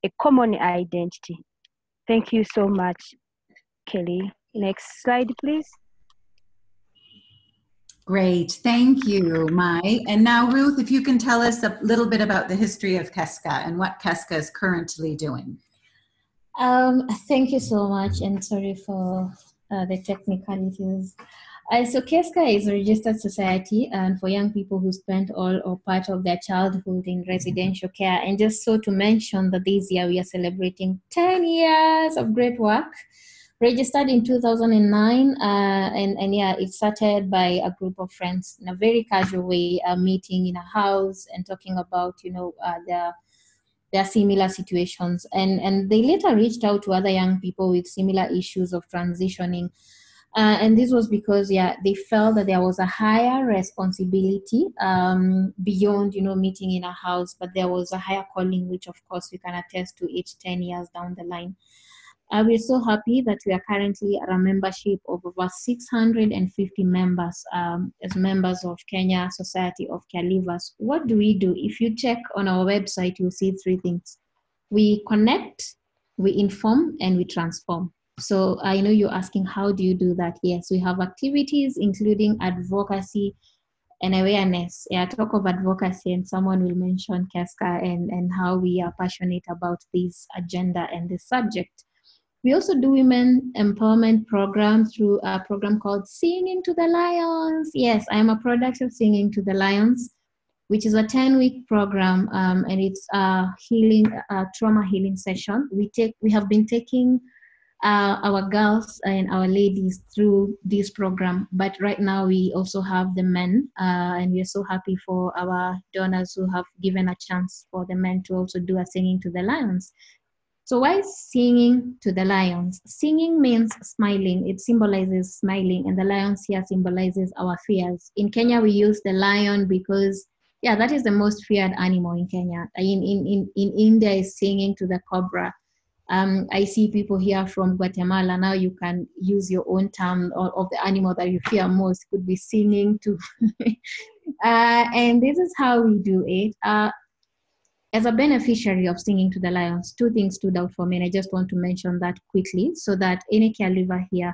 a common identity. Thank you so much, Kelley. Next slide, please. Great, thank you, Mai. And now, Ruth, if you can tell us a little bit about the history of KESCA and what KESCA is currently doing. Um, thank you so much, and sorry for uh, the technicalities. Uh, so KESCA is a registered society and for young people who spent all or part of their childhood in residential care. And just so to mention that this year we are celebrating 10 years of great work. Registered in 2009, uh, and, and yeah, it started by a group of friends in a very casual way, uh, meeting in a house and talking about, you know, uh, their their similar situations. And, and they later reached out to other young people with similar issues of transitioning uh, and this was because, yeah, they felt that there was a higher responsibility um, beyond, you know, meeting in a house, but there was a higher calling, which of course we can attest to each 10 years down the line. Uh, we're so happy that we are currently at a membership of over 650 members um, as members of Kenya Society of Care Leavers. What do we do? If you check on our website, you'll see three things. We connect, we inform, and we transform. So I know you're asking, how do you do that? Yes, we have activities including advocacy and awareness. Yeah, talk of advocacy, and someone will mention KESCA and, and how we are passionate about this agenda and this subject. We also do women empowerment program through a program called Singing to the Lions. Yes, I am a product of Singing to the Lions, which is a 10 week program um, and it's a healing, a trauma healing session. We take, we have been taking uh, our girls and our ladies through this program. But right now, we also have the men, uh, and we are so happy for our donors who have given a chance for the men to also do a singing to the lions. So, why singing to the lions? Singing means smiling, it symbolizes smiling, and the lions here symbolizes our fears. In Kenya, we use the lion because yeah, that is the most feared animal in Kenya. In in in, in India is singing to the cobra um, I see people here from Guatemala. Now you can use your own term of, of the animal that you fear most. Could be singing to, uh, and this is how we do it. Uh, as a beneficiary of singing to the lions, two things stood out for me, and I just want to mention that quickly so that any care leaver here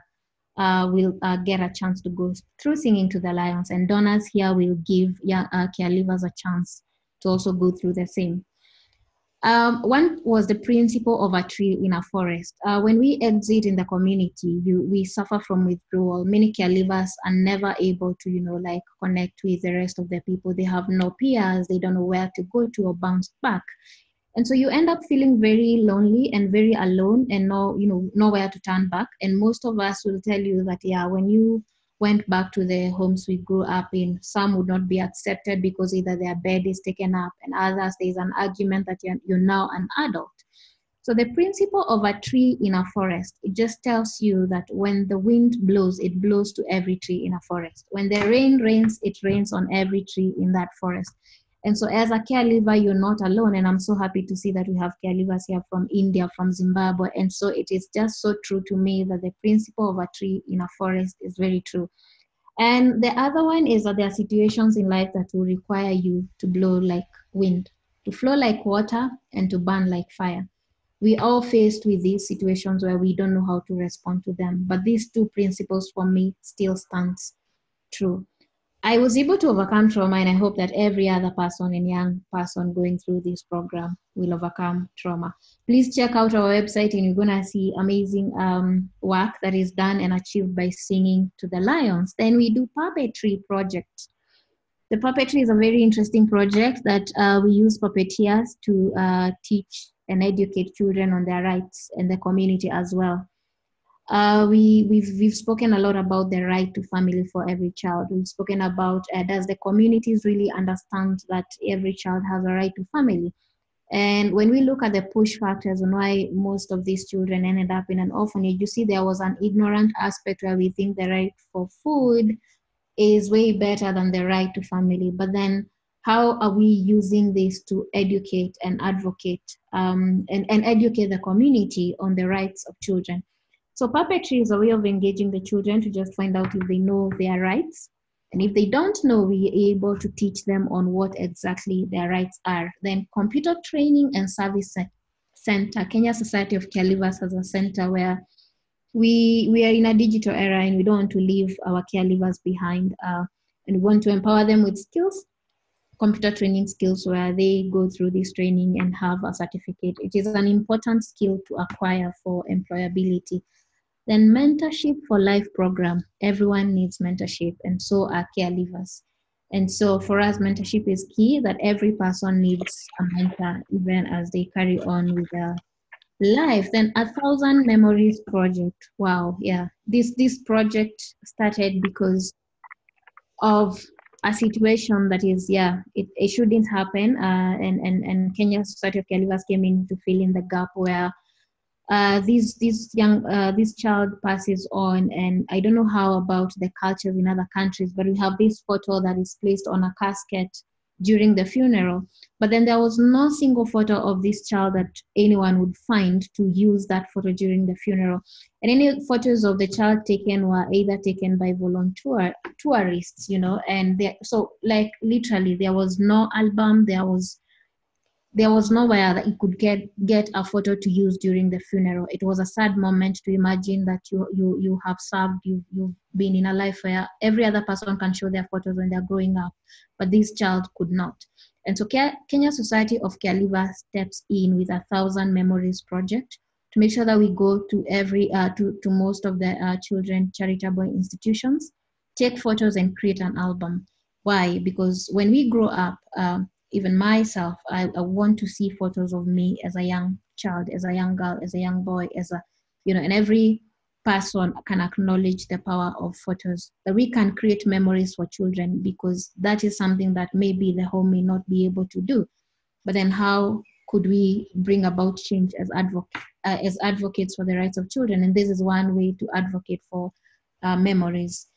uh, will uh, get a chance to go through singing to the lions, and donors here will give young, uh, care leavers a chance to also go through the same. Um, one was the principle of a tree in a forest. Uh, when we exit in the community, you, we suffer from withdrawal. Many care leavers are never able to, you know, like connect with the rest of the people. They have no peers. They don't know where to go to or bounce back. And so you end up feeling very lonely and very alone and no, you know, nowhere to turn back. And most of us will tell you that, yeah, when you went back to the homes we grew up in. Some would not be accepted because either their bed is taken up, and others there's an argument that you're, you're now an adult. So the principle of a tree in a forest, it just tells you that when the wind blows, it blows to every tree in a forest. When the rain rains, it rains on every tree in that forest. And so as a care leaver, you're not alone. And I'm so happy to see that we have care leavers here from India, from Zimbabwe. And so it is just so true to me that the principle of a tree in a forest is very true. And the other one is that there are situations in life that will require you to blow like wind, to flow like water, and to burn like fire. We all faced with these situations where we don't know how to respond to them. But these two principles for me still stands true. I was able to overcome trauma, and I hope that every other person and young person going through this program will overcome trauma. Please check out our website, and you're gonna see amazing um, work that is done and achieved by singing to the lions. Then we do puppetry projects. The puppetry is a very interesting project that uh, we use puppeteers to uh, teach and educate children on their rights and the community as well. Uh, we, we've, we've spoken a lot about the right to family for every child. We've spoken about uh, does the communities really understand that every child has a right to family? And when we look at the push factors on why most of these children ended up in an orphanage, you see there was an ignorant aspect where we think the right for food is way better than the right to family. But then how are we using this to educate and advocate um, and, and educate the community on the rights of children? So puppetry is a way of engaging the children to just find out if they know their rights. And if they don't know, we are able to teach them on what exactly their rights are. Then computer training and service center, Kenya Society of Care Leavers has a center where we, we are in a digital era and we don't want to leave our care leavers behind. Uh, and we want to empower them with skills computer training skills where they go through this training and have a certificate. It is an important skill to acquire for employability. Then mentorship for life program. Everyone needs mentorship and so are care leavers. And so for us, mentorship is key that every person needs a mentor even as they carry on with their life. Then a thousand memories project. Wow, yeah. This this project started because of a situation that is yeah it, it shouldn't happen uh, and, and and kenya society of care leavers came in to fill in the gap where uh, this this young uh, this child passes on and i don't know how about the cultures in other countries but we have this photo that is placed on a casket during the funeral. But then there was no single photo of this child that anyone would find to use that photo during the funeral. And any photos of the child taken were either taken by volunteer tourists, you know, and so like literally there was no album, there was there was nowhere that you could get get a photo to use during the funeral. It was a sad moment to imagine that you you you have served, you you've been in a life where every other person can show their photos when they're growing up, but this child could not. And so Kenya Society of Care steps in with a thousand memories project to make sure that we go to every uh, to, to most of the uh, children charitable institutions, take photos and create an album. Why? Because when we grow up, um, even myself, I, I want to see photos of me as a young child, as a young girl, as a young boy, as a, you know, and every person can acknowledge the power of photos, that we can create memories for children because that is something that maybe the home may not be able to do. But then how could we bring about change as, advocate, uh, as advocates for the rights of children? And this is one way to advocate for uh, memories.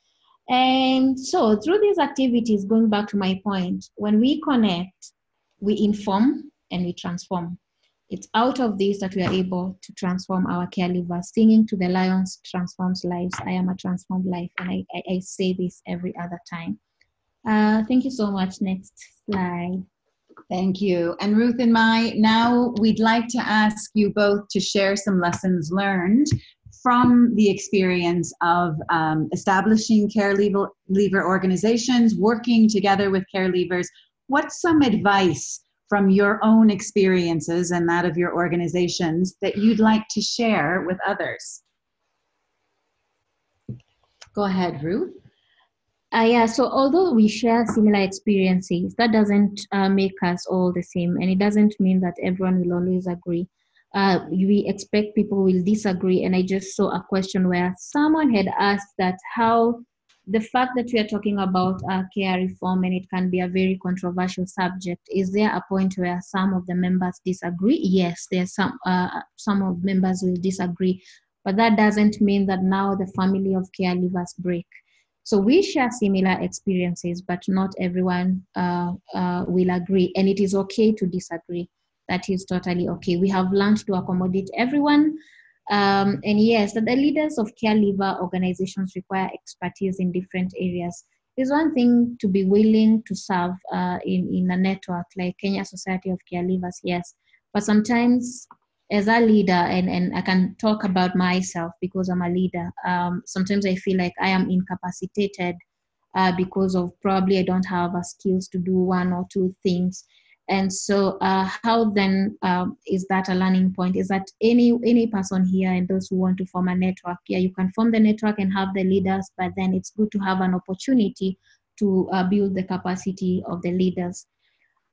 And so through these activities, going back to my point, when we connect, we inform and we transform. It's out of this that we are able to transform our care leavers. Singing to the lions transforms lives. I am a transformed life, and I, I, I say this every other time. Uh, thank you so much. Next slide. Thank you. And Ruth and Mai, now we'd like to ask you both to share some lessons learned from the experience of um, establishing care leaver organizations, working together with care leavers, what's some advice from your own experiences and that of your organizations that you'd like to share with others? Go ahead, Ruth. Uh, yeah, so although we share similar experiences, that doesn't uh, make us all the same, and it doesn't mean that everyone will always agree uh, we expect people will disagree. And I just saw a question where someone had asked that how the fact that we are talking about uh, care reform and it can be a very controversial subject, is there a point where some of the members disagree? Yes, there's some uh, some of members will disagree, but that doesn't mean that now the family of care leavers break. So we share similar experiences, but not everyone uh, uh, will agree, and it is okay to disagree that is totally okay. We have learned to accommodate everyone. Um, and yes, that the leaders of care leaver organizations require expertise in different areas. It's one thing to be willing to serve uh, in, in a network like Kenya Society of Care Leavers, yes. But sometimes as a leader, and, and I can talk about myself because I'm a leader, um, sometimes I feel like I am incapacitated uh, because of probably I don't have a skills to do one or two things and so uh, how then um, is that a learning point is that any any person here and those who want to form a network yeah you can form the network and have the leaders but then it's good to have an opportunity to uh, build the capacity of the leaders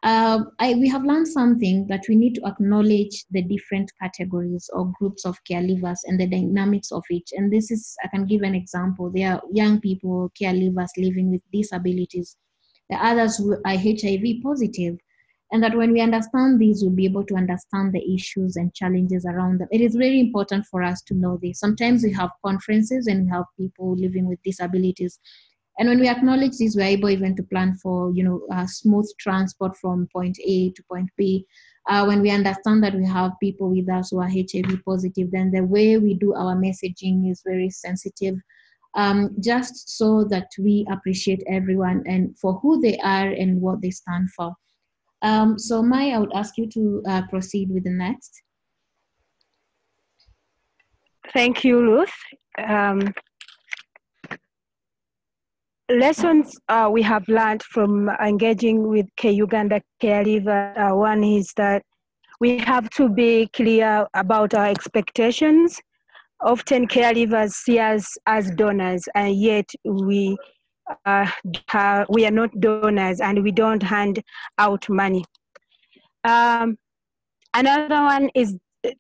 uh, I, we have learned something that we need to acknowledge the different categories or groups of care leavers and the dynamics of each. And this is, I can give an example. There are young people, care leavers living with disabilities. The others who are HIV positive and that when we understand these we'll be able to understand the issues and challenges around them. It is very important for us to know this. Sometimes we have conferences and we have people living with disabilities. And when we acknowledge this we're able even to plan for you know uh, smooth transport from point a to point b. Uh, when we understand that we have people with us who are hiv positive then the way we do our messaging is very sensitive um, just so that we appreciate everyone and for who they are and what they stand for um, so Mai, I would ask you to uh, proceed with the next. Thank you, Ruth. Um, lessons uh, we have learned from engaging with K Uganda Care uh, one is that we have to be clear about our expectations. Often care leavers see us as donors, and yet we uh, we are not donors and we don't hand out money. Um, another one is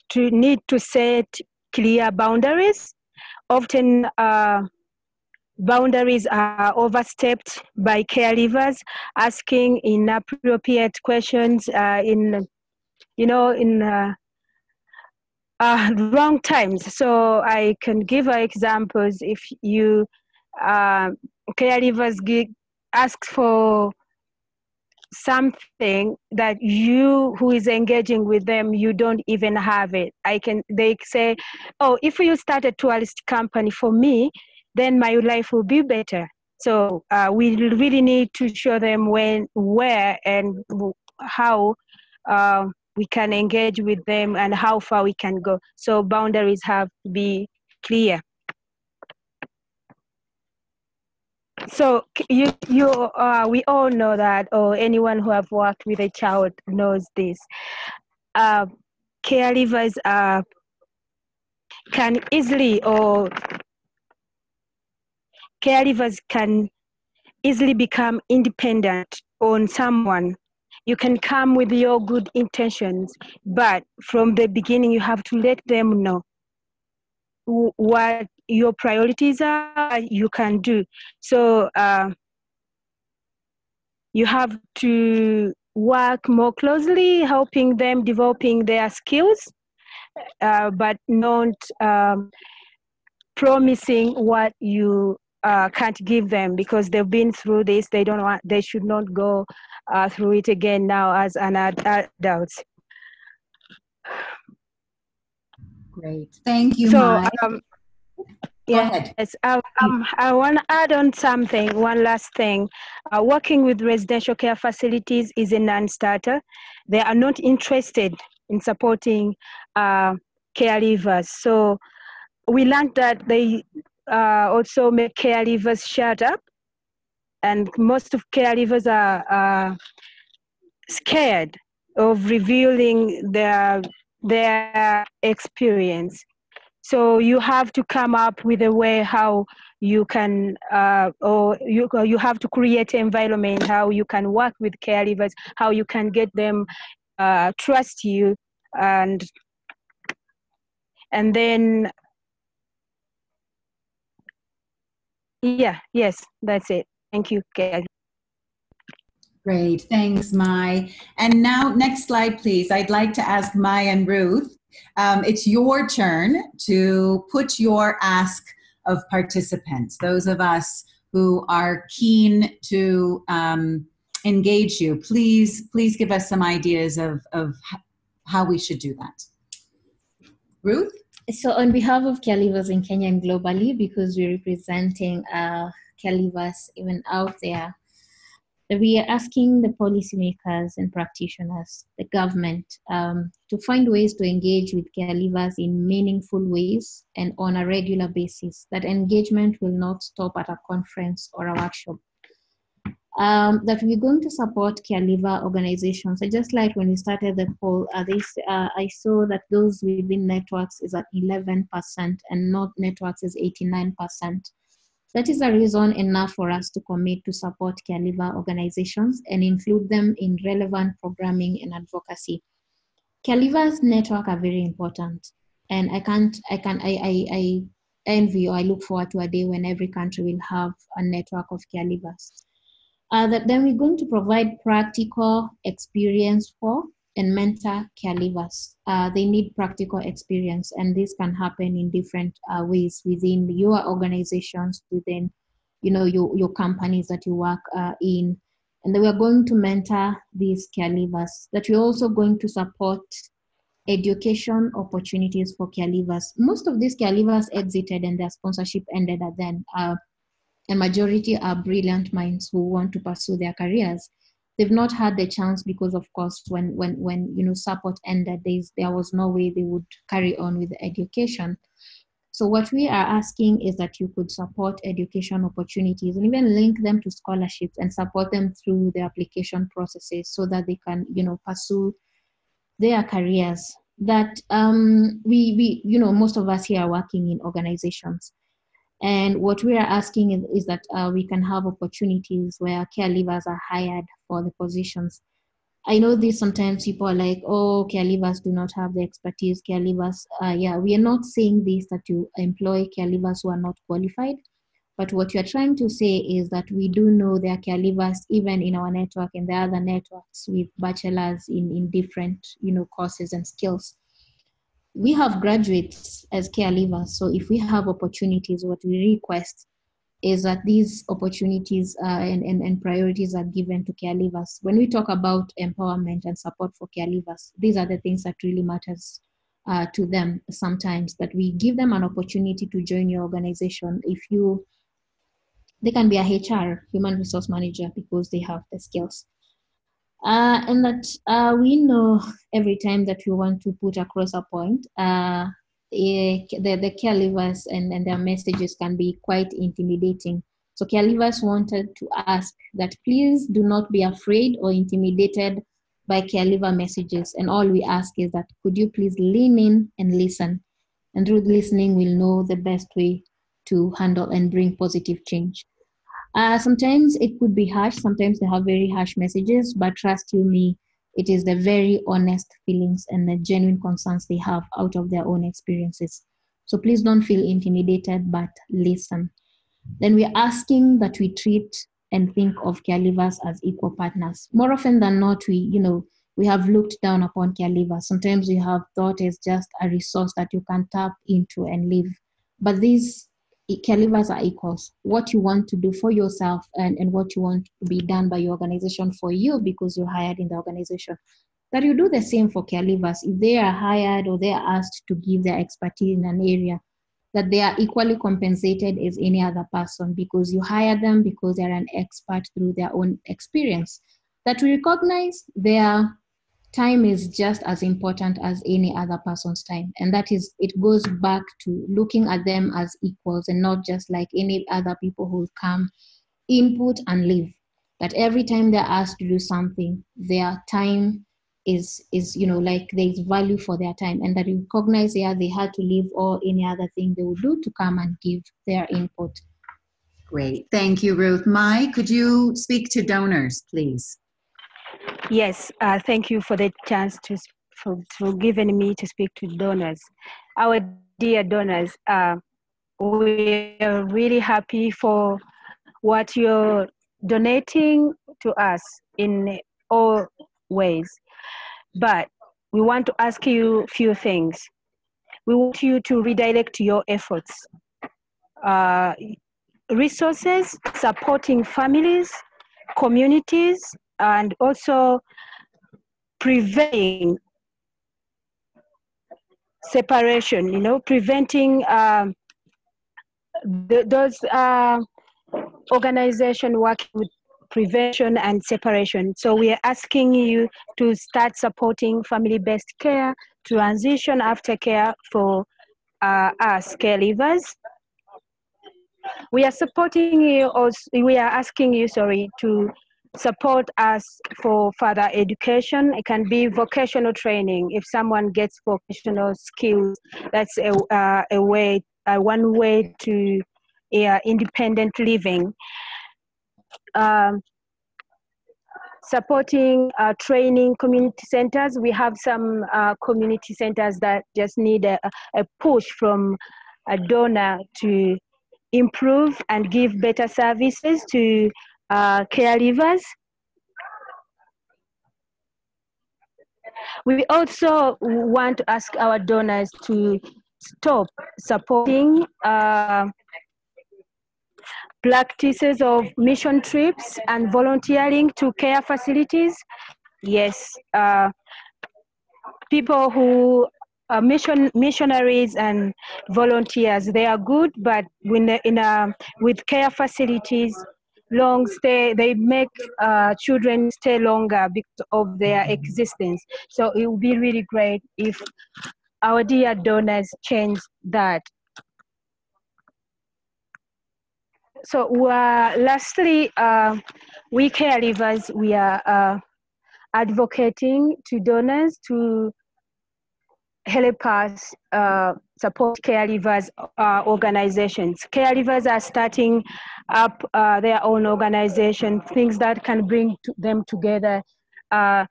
to need to set clear boundaries. Often uh, boundaries are overstepped by care leavers, asking inappropriate questions uh, in, you know, in uh, uh, wrong times. So I can give examples. If you uh, care leavers give, ask for something that you who is engaging with them you don't even have it. I can they say oh if you start a tourist company for me then my life will be better. So uh, we really need to show them when where and how uh, we can engage with them and how far we can go. So boundaries have to be clear so you you uh, we all know that or anyone who have worked with a child knows this. Uh, care leavers uh, can easily or care leavers can easily become independent on someone. You can come with your good intentions but from the beginning you have to let them know what your priorities are you can do. So uh, you have to work more closely helping them developing their skills uh, but not um, promising what you uh, can't give them because they've been through this. They don't want they should not go uh, through it again now as an ad- adult. Great. Thank you so um, Yes, I, um, I want to add on something, one last thing. Uh, working with residential care facilities is a non-starter. They are not interested in supporting uh, care leavers. So we learned that they uh, also make care leavers shut up, and most of care leavers are scared of revealing their their experience so you have to come up with a way how you can uh, or you, you have to create an environment how you can work with care leavers how you can get them uh, trust you and and then yeah yes that's it thank you Kay. Great, thanks, Mai. And now, next slide, please. I'd like to ask Mai and Ruth um, it's your turn to put your ask of participants, those of us who are keen to um, engage you. Please, please give us some ideas of, of how we should do that. Ruth? So, on behalf of Care leavers in Kenya and globally, because we're representing uh, Care leavers even out there, we are asking the policymakers and practitioners, the government, um, to find ways to engage with care leavers in meaningful ways and on a regular basis. That engagement will not stop at a conference or a workshop. Um, that we're going to support care leaver organizations. I just like when we started the poll, uh, this, uh, I saw that those within networks is at 11% and not networks is 89%. That is a reason enough for us to commit to support care leaver organizations and include them in relevant programming and advocacy. Care leavers network are very important. And I can't, I can, I, I, I envy or I look forward to a day when every country will have a network of care leavers. Uh, that then we're going to provide practical experience for and mentor care leavers. Uh, they need practical experience, and this can happen in different uh, ways within your organizations, within you know your, your companies that you work uh, in. And we are going to mentor these care leavers. That we're also going to support education opportunities for care leavers. Most of these care leavers exited and their sponsorship ended at then. Uh, and majority are brilliant minds who want to pursue their careers they've not had the chance because of course when when when you know support ended there was no way they would carry on with the education So what we are asking is that you could support education opportunities and even link them to scholarships and support them through the application processes so that they can, you know, pursue their careers. That um, we, we, you know, most of us here are working in organizations. And what we are asking is, is that uh, we can have opportunities where care leavers are hired for the positions. I know this sometimes people are like, oh, care leavers do not have the expertise. Care leavers, uh, yeah, we are not saying this that you employ care leavers who are not qualified. But what you're trying to say is that we do know there are care leavers even in our network and the other networks with bachelors in, in different, you know, courses and skills we have graduates as care leavers. So if we have opportunities, what we request is that these opportunities uh, and, and, and priorities are given to care leavers. When we talk about empowerment and support for care leavers, these are the things that really matters uh, to them sometimes, that we give them an opportunity to join your organization. If you, they can be a HR, human resource manager, because they have the skills. Uh, and that uh, we know every time that we want to put across a point, uh, eh, the, the care leavers and, and their messages can be quite intimidating. So care leavers wanted to ask that please do not be afraid or intimidated by care leaver messages. And all we ask is that could you please lean in and listen? And through listening, we'll know the best way to handle and bring positive change. Uh, sometimes it could be harsh, sometimes they have very harsh messages, but trust you me, it is the very honest feelings and the genuine concerns they have out of their own experiences. So please don't feel intimidated, but listen. Then we're asking that we treat and think of care leavers as equal partners. More often than not, we, you know, we have looked down upon care leavers. Sometimes we have thought it's just a resource that you can tap into and live. But these care leavers are equals. What you want to do for yourself and, and what you want to be done by your organization for you because you're hired in the organization. That you do the same for care leavers. If they are hired or they are asked to give their expertise in an area, that they are equally compensated as any other person because you hire them because they're an expert through their own experience. That we recognize their time is just as important as any other person's time. And that is it goes back to looking at them as equals and not just like any other people who come input and leave. That every time they're asked to do something their time is is you know like there's value for their time. And that you recognize yeah they had to leave or any other thing they would do to come and give their input. Great. Thank you ruth. Mai could you speak to donors please Yes, uh, thank you for the chance to for, for giving me to speak to donors. Our dear donors, uh, we are really happy for what you're donating to us in all ways. But we want to ask you a few things. We want you to redirect your efforts. Uh, resources supporting families, communities, and also preventing separation, you know, preventing um, the, those uh, organization working with prevention and separation. So we are asking you to start supporting family-based care, transition aftercare for uh, us care leavers. We are supporting you also, we are asking you, sorry, to support us for further education. It can be vocational training. If someone gets vocational skills, that's a, uh, a way, uh, one way to independent living. Um, supporting uh, training community centers. We have some uh, community centers that just need a, a push from a donor to improve and give better services to uh, care leavers. We also want to ask our donors to stop supporting uh, practices of mission trips and volunteering to care facilities. Yes, uh, people who are mission missionaries and volunteers, they are good, but when in a, with care facilities, long stay they make uh, children stay longer because of their existence. So it would be really great if our dear donors change that. So uh, lastly uh, we care leavers we are uh, advocating to donors to help us uh, support care leavers uh, organizations. Care leavers are starting up uh, their own organization, things that can bring to them together, uh,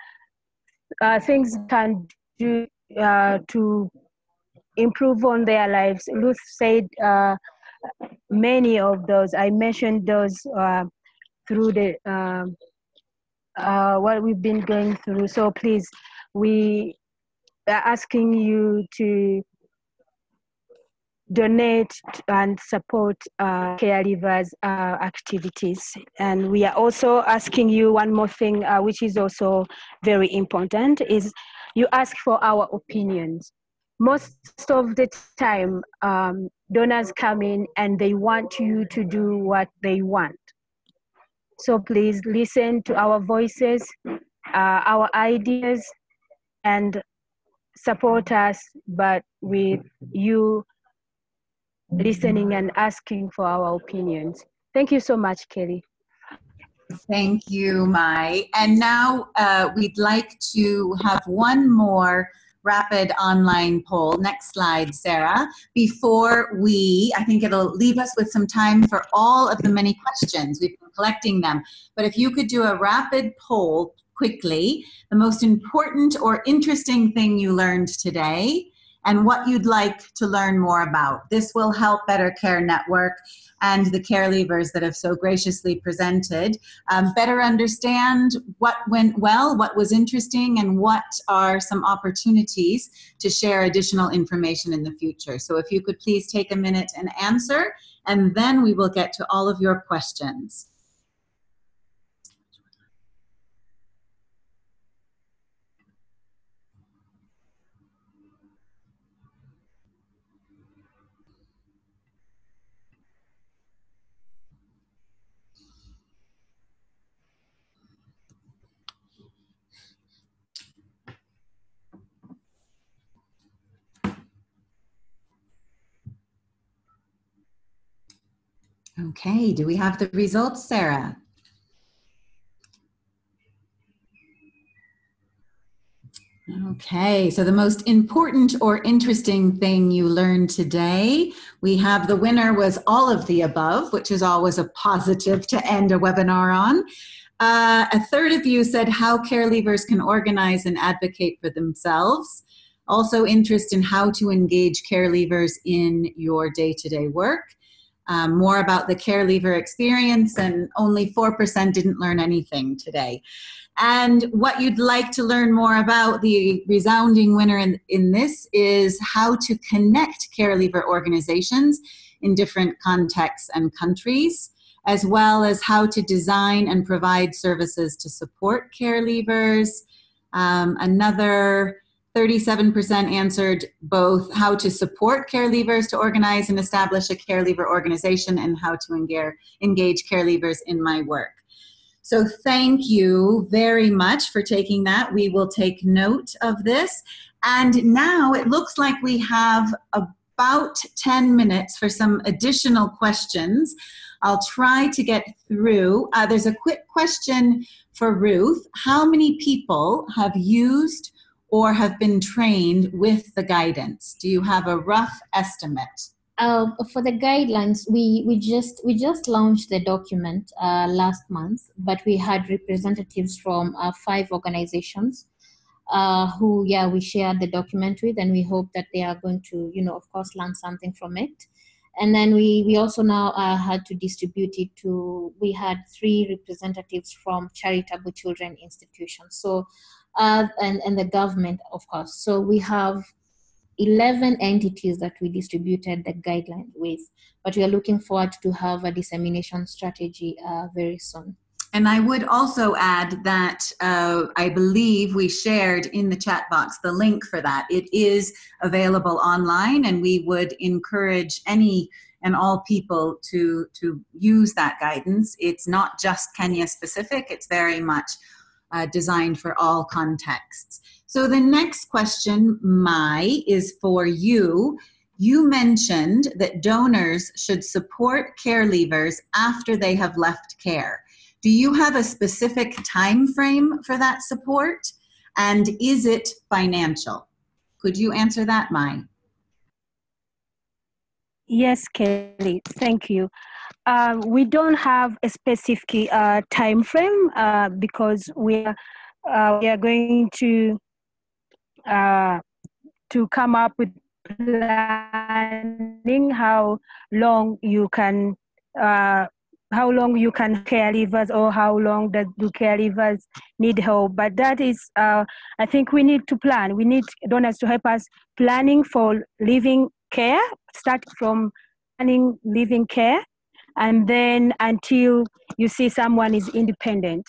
uh, things can do uh, to improve on their lives. Ruth said many of those. I mentioned those through the what we've been going through. So please, we are asking you to donate and support uh, care leavers uh, activities. And we are also asking you one more thing uh, which is also very important is you ask for our opinions. Most of the time um, donors come in and they want you to do what they want. So please listen to our voices uh, our ideas and support us, but with you listening and asking for our opinions. Thank you so much, Kelley. Thank you, Mai. And now uh, we'd like to have one more rapid online poll. Next slide, Sarah. Before we, I think it'll leave us with some time for all of the many questions. We've been collecting them. But if you could do a rapid poll, quickly the most important or interesting thing you learned today and what you'd like to learn more about. This will help Better Care Network and the care leavers that have so graciously presented um, better understand what went well, what was interesting, and what are some opportunities to share additional information in the future. So if you could please take a minute and answer, and then we will get to all of your questions. Okay, do we have the results, Sarah? Okay, so the most important or interesting thing you learned today, we have the winner was all of the above, which is always a positive to end a webinar on. Uh, a third of you said how care leavers can organize and advocate for themselves. Also interest in how to engage care leavers in your day-to-day -day work um, more about the care leaver experience, and only 4% didn't learn anything today. And what you'd like to learn more about, the resounding winner in, in this is how to connect care leaver organizations in different contexts and countries, as well as how to design and provide services to support care leavers. Um, another 37% answered both how to support care leavers to organize and establish a care leaver organization and how to engage, care leavers in my work. So thank you very much for taking that. We will take note of this. And now it looks like we have about 10 minutes for some additional questions. I'll try to get through. Uh, there's a quick question for Ruth. How many people have used or have been trained with the guidance? Do you have a rough estimate? Uh, for the guidelines, we, we just we just launched the document uh, last month, but we had representatives from uh, five organizations uh, who, yeah, we shared the document with, and we hope that they are going to, you know, of course, learn something from it. And then we we also now uh, had to distribute it to. We had three representatives from charitable children institutions. So uh, and, and the government, of course. So we have 11 entities that we distributed the guidelines with, but we are looking forward to have a dissemination strategy uh, very soon. And I would also add that uh, I believe we shared in the chat box the link for that. It is available online, and we would encourage any and all people to to use that guidance. It's not just Kenya specific; it's very much uh, designed for all contexts. So the next question, Mai, is for you. you mentioned that donors should support care leavers after they have left care. Do you have a specific time frame for that support? And is it financial? Could you answer that, Mai? Yes, Kelley, thank you. Uh, we don't have a specific uh, time frame uh, because we are, uh, we are going to uh, to come up with planning how long you can uh, how long you can care leavers or how long that do care leavers need help but that is uh, i think we need to plan we need donors to help us planning for living care start from planning living care and then until you see someone is independent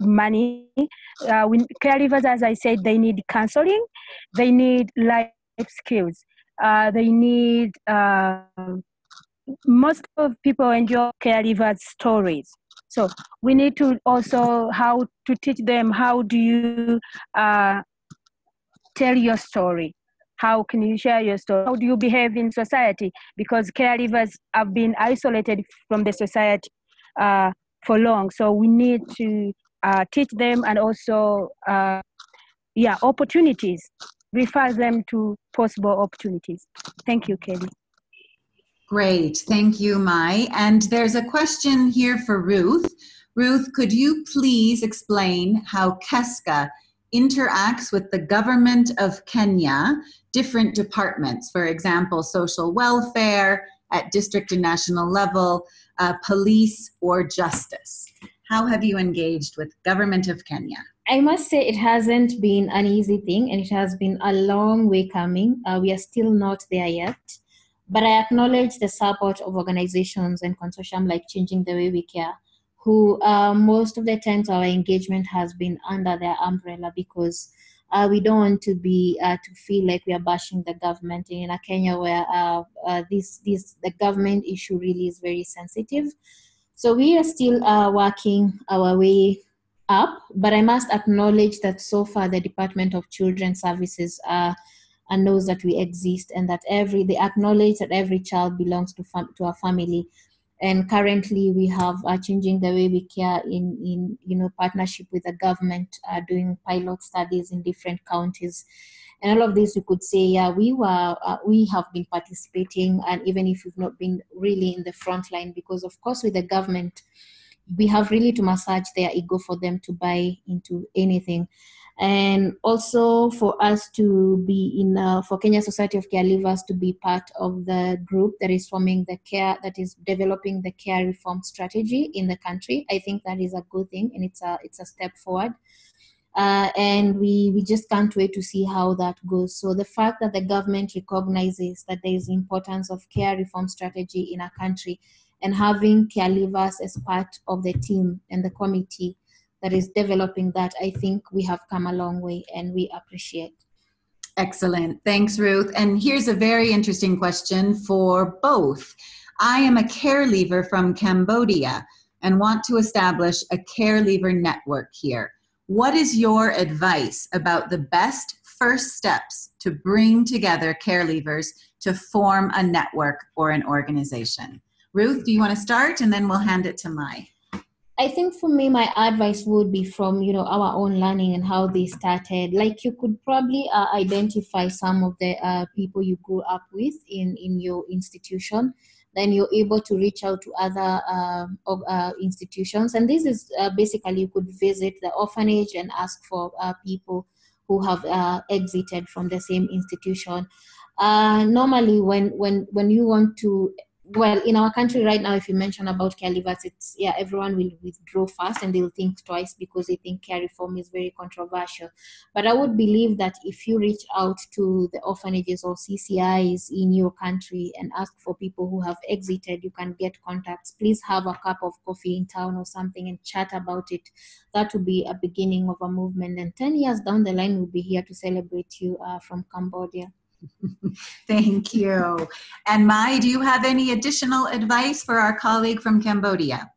money. Uh, we, care leavers, as I said, they need counseling, they need life skills, uh, they need. Uh, most of people enjoy care leavers' stories, so we need to also how to teach them how do you uh, tell your story. How can you share your story? How do you behave in society? Because care leavers have been isolated from the society uh, for long. So we need to uh, teach them and also uh, yeah opportunities refer them to possible opportunities thank you kelley great thank you mai and there's a question here for ruth ruth could you please explain how KESCA interacts with the government of kenya different departments for example social welfare at district and national level uh, police or justice how have you engaged with government of Kenya? I must say it hasn't been an easy thing and it has been a long way coming. Uh, we are still not there yet. But I acknowledge the support of organizations and consortium like Changing the Way We Care, who uh, most of the times our engagement has been under their umbrella because uh, we don't want to be uh, to feel like we are bashing the government in a Kenya where uh, uh, this this the government issue really is very sensitive. So we are still uh, working our way up, but I must acknowledge that so far the Department of Children Services uh, knows that we exist and that every they acknowledge that every child belongs to fam- to a family. And currently, we have uh, changing the way we care in in you know partnership with the government, uh, doing pilot studies in different counties and all of this you could say yeah we were uh, we have been participating and even if we've not been really in the front line because of course with the government we have really to massage their ego for them to buy into anything and also for us to be in uh, for kenya society of care leavers to be part of the group that is forming the care that is developing the care reform strategy in the country i think that is a good thing and it's a it's a step forward uh, and we, we just can't wait to see how that goes. So the fact that the government recognizes that there is importance of care reform strategy in our country and having care leavers as part of the team and the committee that is developing that, I think we have come a long way and we appreciate. Excellent. Thanks, Ruth. And here's a very interesting question for both. I am a care leaver from Cambodia and want to establish a care leaver network here. What is your advice about the best first steps to bring together care leavers to form a network or an organization? Ruth, do you want to start and then we'll hand it to Mai? I think for me, my advice would be from you know our own learning and how they started. Like you could probably uh, identify some of the uh, people you grew up with in in your institution, then you're able to reach out to other um, uh, institutions. And this is uh, basically you could visit the orphanage and ask for uh, people who have uh, exited from the same institution. Normally, when when when you want to well in our country right now if you mention about care leavers it's yeah everyone will withdraw fast and they'll think twice because they think care reform is very controversial. But i would believe that if you reach out to the orphanages or ccis in your country and ask for people who have exited you can get contacts. Please have a cup of coffee in town or something and chat about it. That would be a beginning of a movement. And 10 years down the line we'll be here to celebrate you uh, from cambodia Thank you. And Mai, do you have any additional advice for our colleague from Cambodia?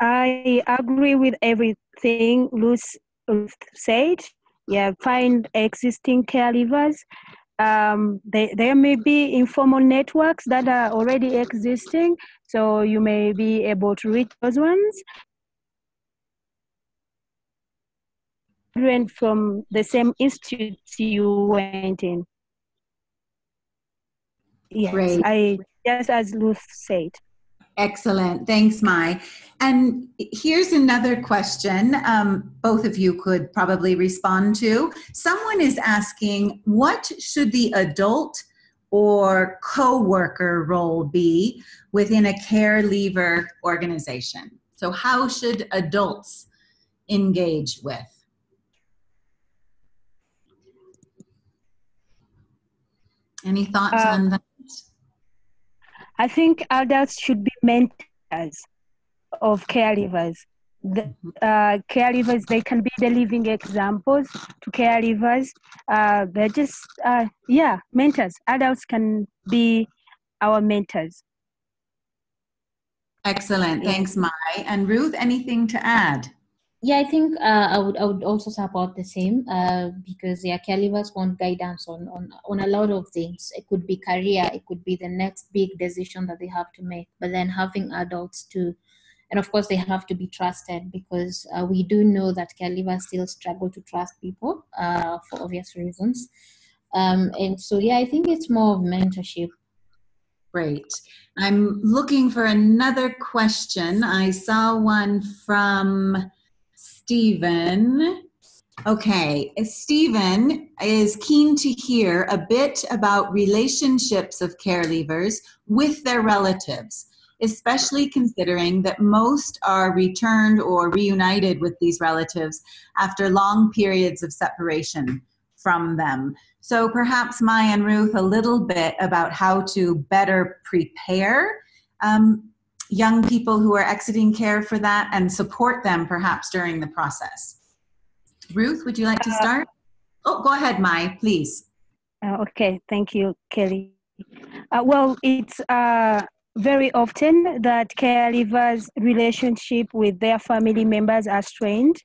I agree with everything Ruth said. yeah, find existing care leavers. Um, they, there may be informal networks that are already existing, so you may be able to reach those ones. From the same institute you went in. Yes, Great. I just as Ruth said. Excellent. Thanks, Mai. And here's another question um, both of you could probably respond to. Someone is asking, what should the adult or co-worker role be within a care leaver organization? So how should adults engage with? Any thoughts Um, on that? I think adults should be mentors of care leavers. The, uh, care leavers, they can be the living examples to care leavers. Uh, they're just, uh, yeah, mentors. Adults can be our mentors. Excellent. Thanks, Mai. And Ruth, anything to add? Yeah, I think uh, I would I would also support the same uh, because yeah, care leavers want guidance on, on on a lot of things. It could be career, it could be the next big decision that they have to make. But then having adults to, and of course they have to be trusted because uh, we do know that care leavers still struggle to trust people uh, for obvious reasons. Um, and so yeah, I think it's more of mentorship. Great. I'm looking for another question. I saw one from Stephen. Okay, Stephen is keen to hear a bit about relationships of care leavers with their relatives, especially considering that most are returned or reunited with these relatives after long periods of separation from them. So perhaps Mai and Ruth, a little bit about how to better prepare um, young people who are exiting care for that and support them perhaps during the process. Ruth, would you like to start? Oh, go ahead, Mai, please. Uh, okay, thank you, Kelley. Uh, well, it's uh, very often that care leavers' relationship with their family members are strained.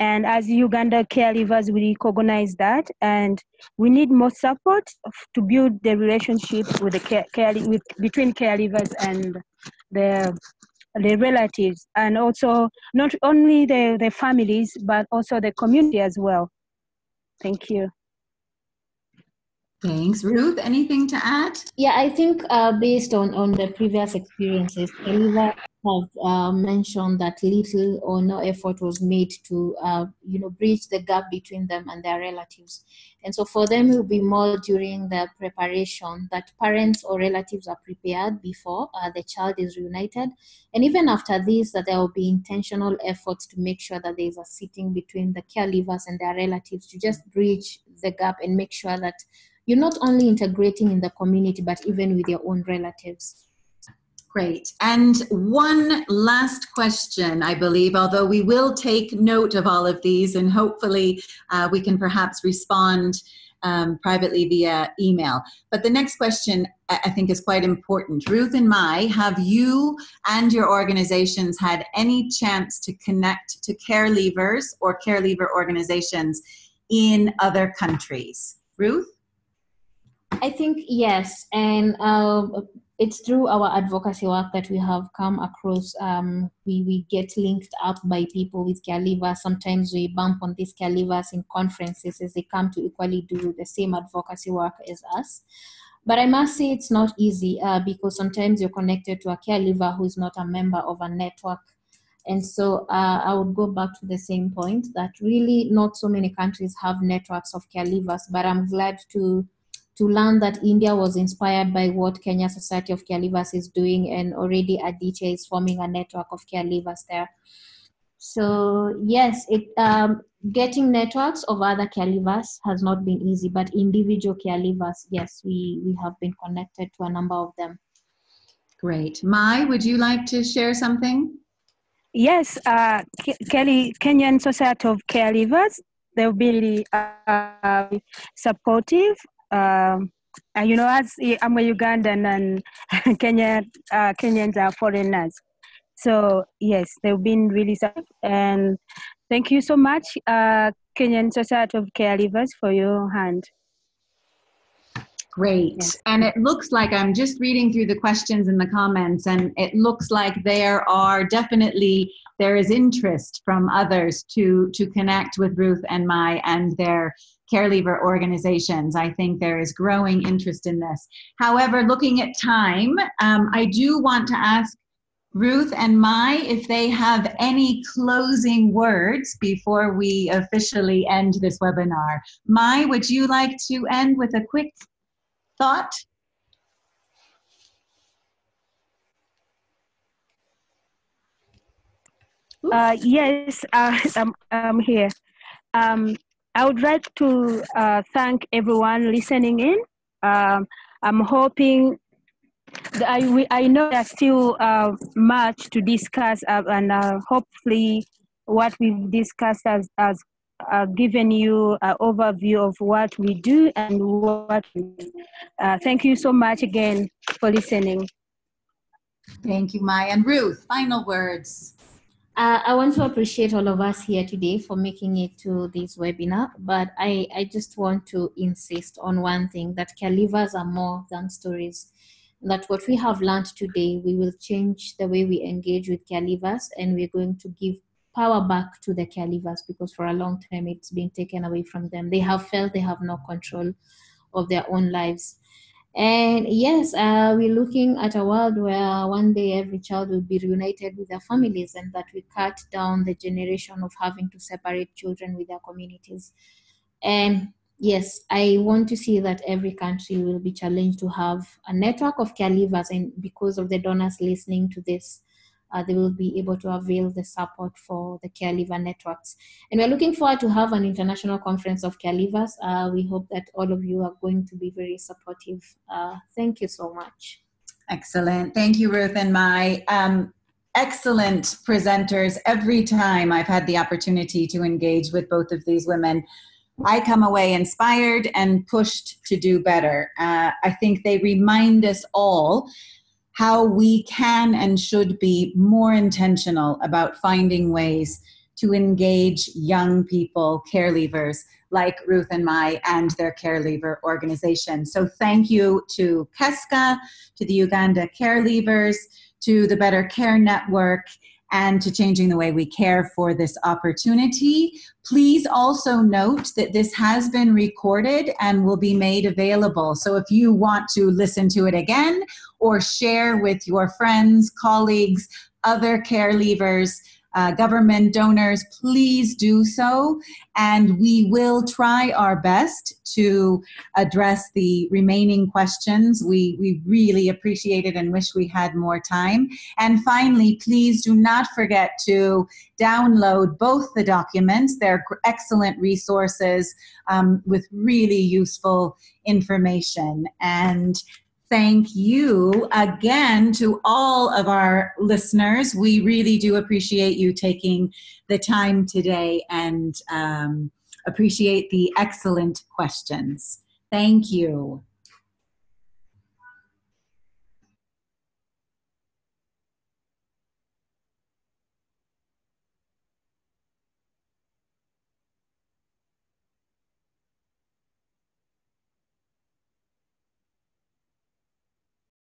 And as Uganda Care Leavers, we recognize that, and we need more support to build the relationship with the care, care with between care leavers and the the relatives, and also not only the, the families, but also the community as well. Thank you. Thanks. Ruth, anything to add? Yeah, I think uh, based on, on the previous experiences, Eliva have uh, mentioned that little or no effort was made to, uh, you know, bridge the gap between them and their relatives. And so for them, it will be more during the preparation that parents or relatives are prepared before uh, the child is reunited. And even after this, that there will be intentional efforts to make sure that there is a sitting between the care leavers and their relatives to just bridge the gap and make sure that you're not only integrating in the community, but even with your own relatives. Great. And one last question, I believe, although we will take note of all of these and hopefully uh, we can perhaps respond um, privately via email. But the next question I think is quite important. Ruth and Mai, have you and your organizations had any chance to connect to care leavers or care leaver organizations in other countries? Ruth? I think yes, and uh, it's through our advocacy work that we have come across. Um, we we get linked up by people with care leavers. Sometimes we bump on these care leavers in conferences as they come to equally do the same advocacy work as us. But I must say it's not easy uh, because sometimes you're connected to a care leaver who is not a member of a network. And so uh, I would go back to the same point that really not so many countries have networks of care leavers, but I'm glad to to learn that India was inspired by what Kenya Society of Care Leavers is doing, and already Adiche is forming a network of care leavers there. So yes, it um, getting networks of other care leavers has not been easy, but individual care leavers, yes, we we have been connected to a number of them. Great. Mai, would you like to share something? Yes, uh, Ke- Kelley, Kenyan Society of Care Leavers, they've been really uh, supportive. Um, and you know, as I'm a Ugandan and Kenya, uh, Kenyans are foreigners. So yes, they've been really supportive. And thank you so much, uh, Kenyan Society of Care Leavers for your hand. Great. Yes. And it looks like I'm just reading through the questions in the comments, and it looks like there are definitely there is interest from others to to connect with Ruth and Mai and their care leaver organizations. I think there is growing interest in this. However, looking at time, um, I do want to ask Ruth and Mai if they have any closing words before we officially end this webinar. Mai, would you like to end with a quick thought? Uh, yes, uh, I'm, I'm here. Um, I would like to uh, thank everyone listening in. Um, I'm hoping I, we, I know there's still uh, much to discuss, uh, and uh, hopefully, what we've discussed has, has uh, given you an overview of what we do and what. Uh, thank you so much again for listening. Thank you, Mai. And Ruth, final words. Uh, I want to appreciate all of us here today for making it to this webinar, but I, I just want to insist on one thing that care leavers are more than stories. That what we have learned today, we will change the way we engage with care leavers and we're going to give power back to the care leavers because for a long time it's been taken away from them. They have felt they have no control of their own lives. And yes, uh, we're looking at a world where one day every child will be reunited with their families and that we cut down the generation of having to separate children with their communities. And yes, I want to see that every country will be challenged to have a network of care leavers, and because of the donors listening to this, uh, they will be able to avail the support for the care leaver networks. And we're looking forward to have an international conference of care leavers. Uh, we hope that all of you are going to be very supportive. Uh, thank you so much. Excellent. Thank you, Ruth and Mai. Um, excellent presenters. Every time I've had the opportunity to engage with both of these women, I come away inspired and pushed to do better. Uh, I think they remind us all how we can and should be more intentional about finding ways to engage young people, care leavers like Ruth and Mai and their care leaver organization. So thank you to KESCA, to the Uganda Care Leavers, to the Better Care Network, and to changing the way we care for this opportunity. Please also note that this has been recorded and will be made available. So if you want to listen to it again or share with your friends, colleagues, other care leavers, uh, government donors, please do so. And we will try our best to address the remaining questions. We, we really appreciate it and wish we had more time. And finally, please do not forget to download both the documents. They're excellent resources um, with really useful information. And thank you again to all of our listeners. We really do appreciate you taking the time today and um, appreciate the excellent questions. Thank you.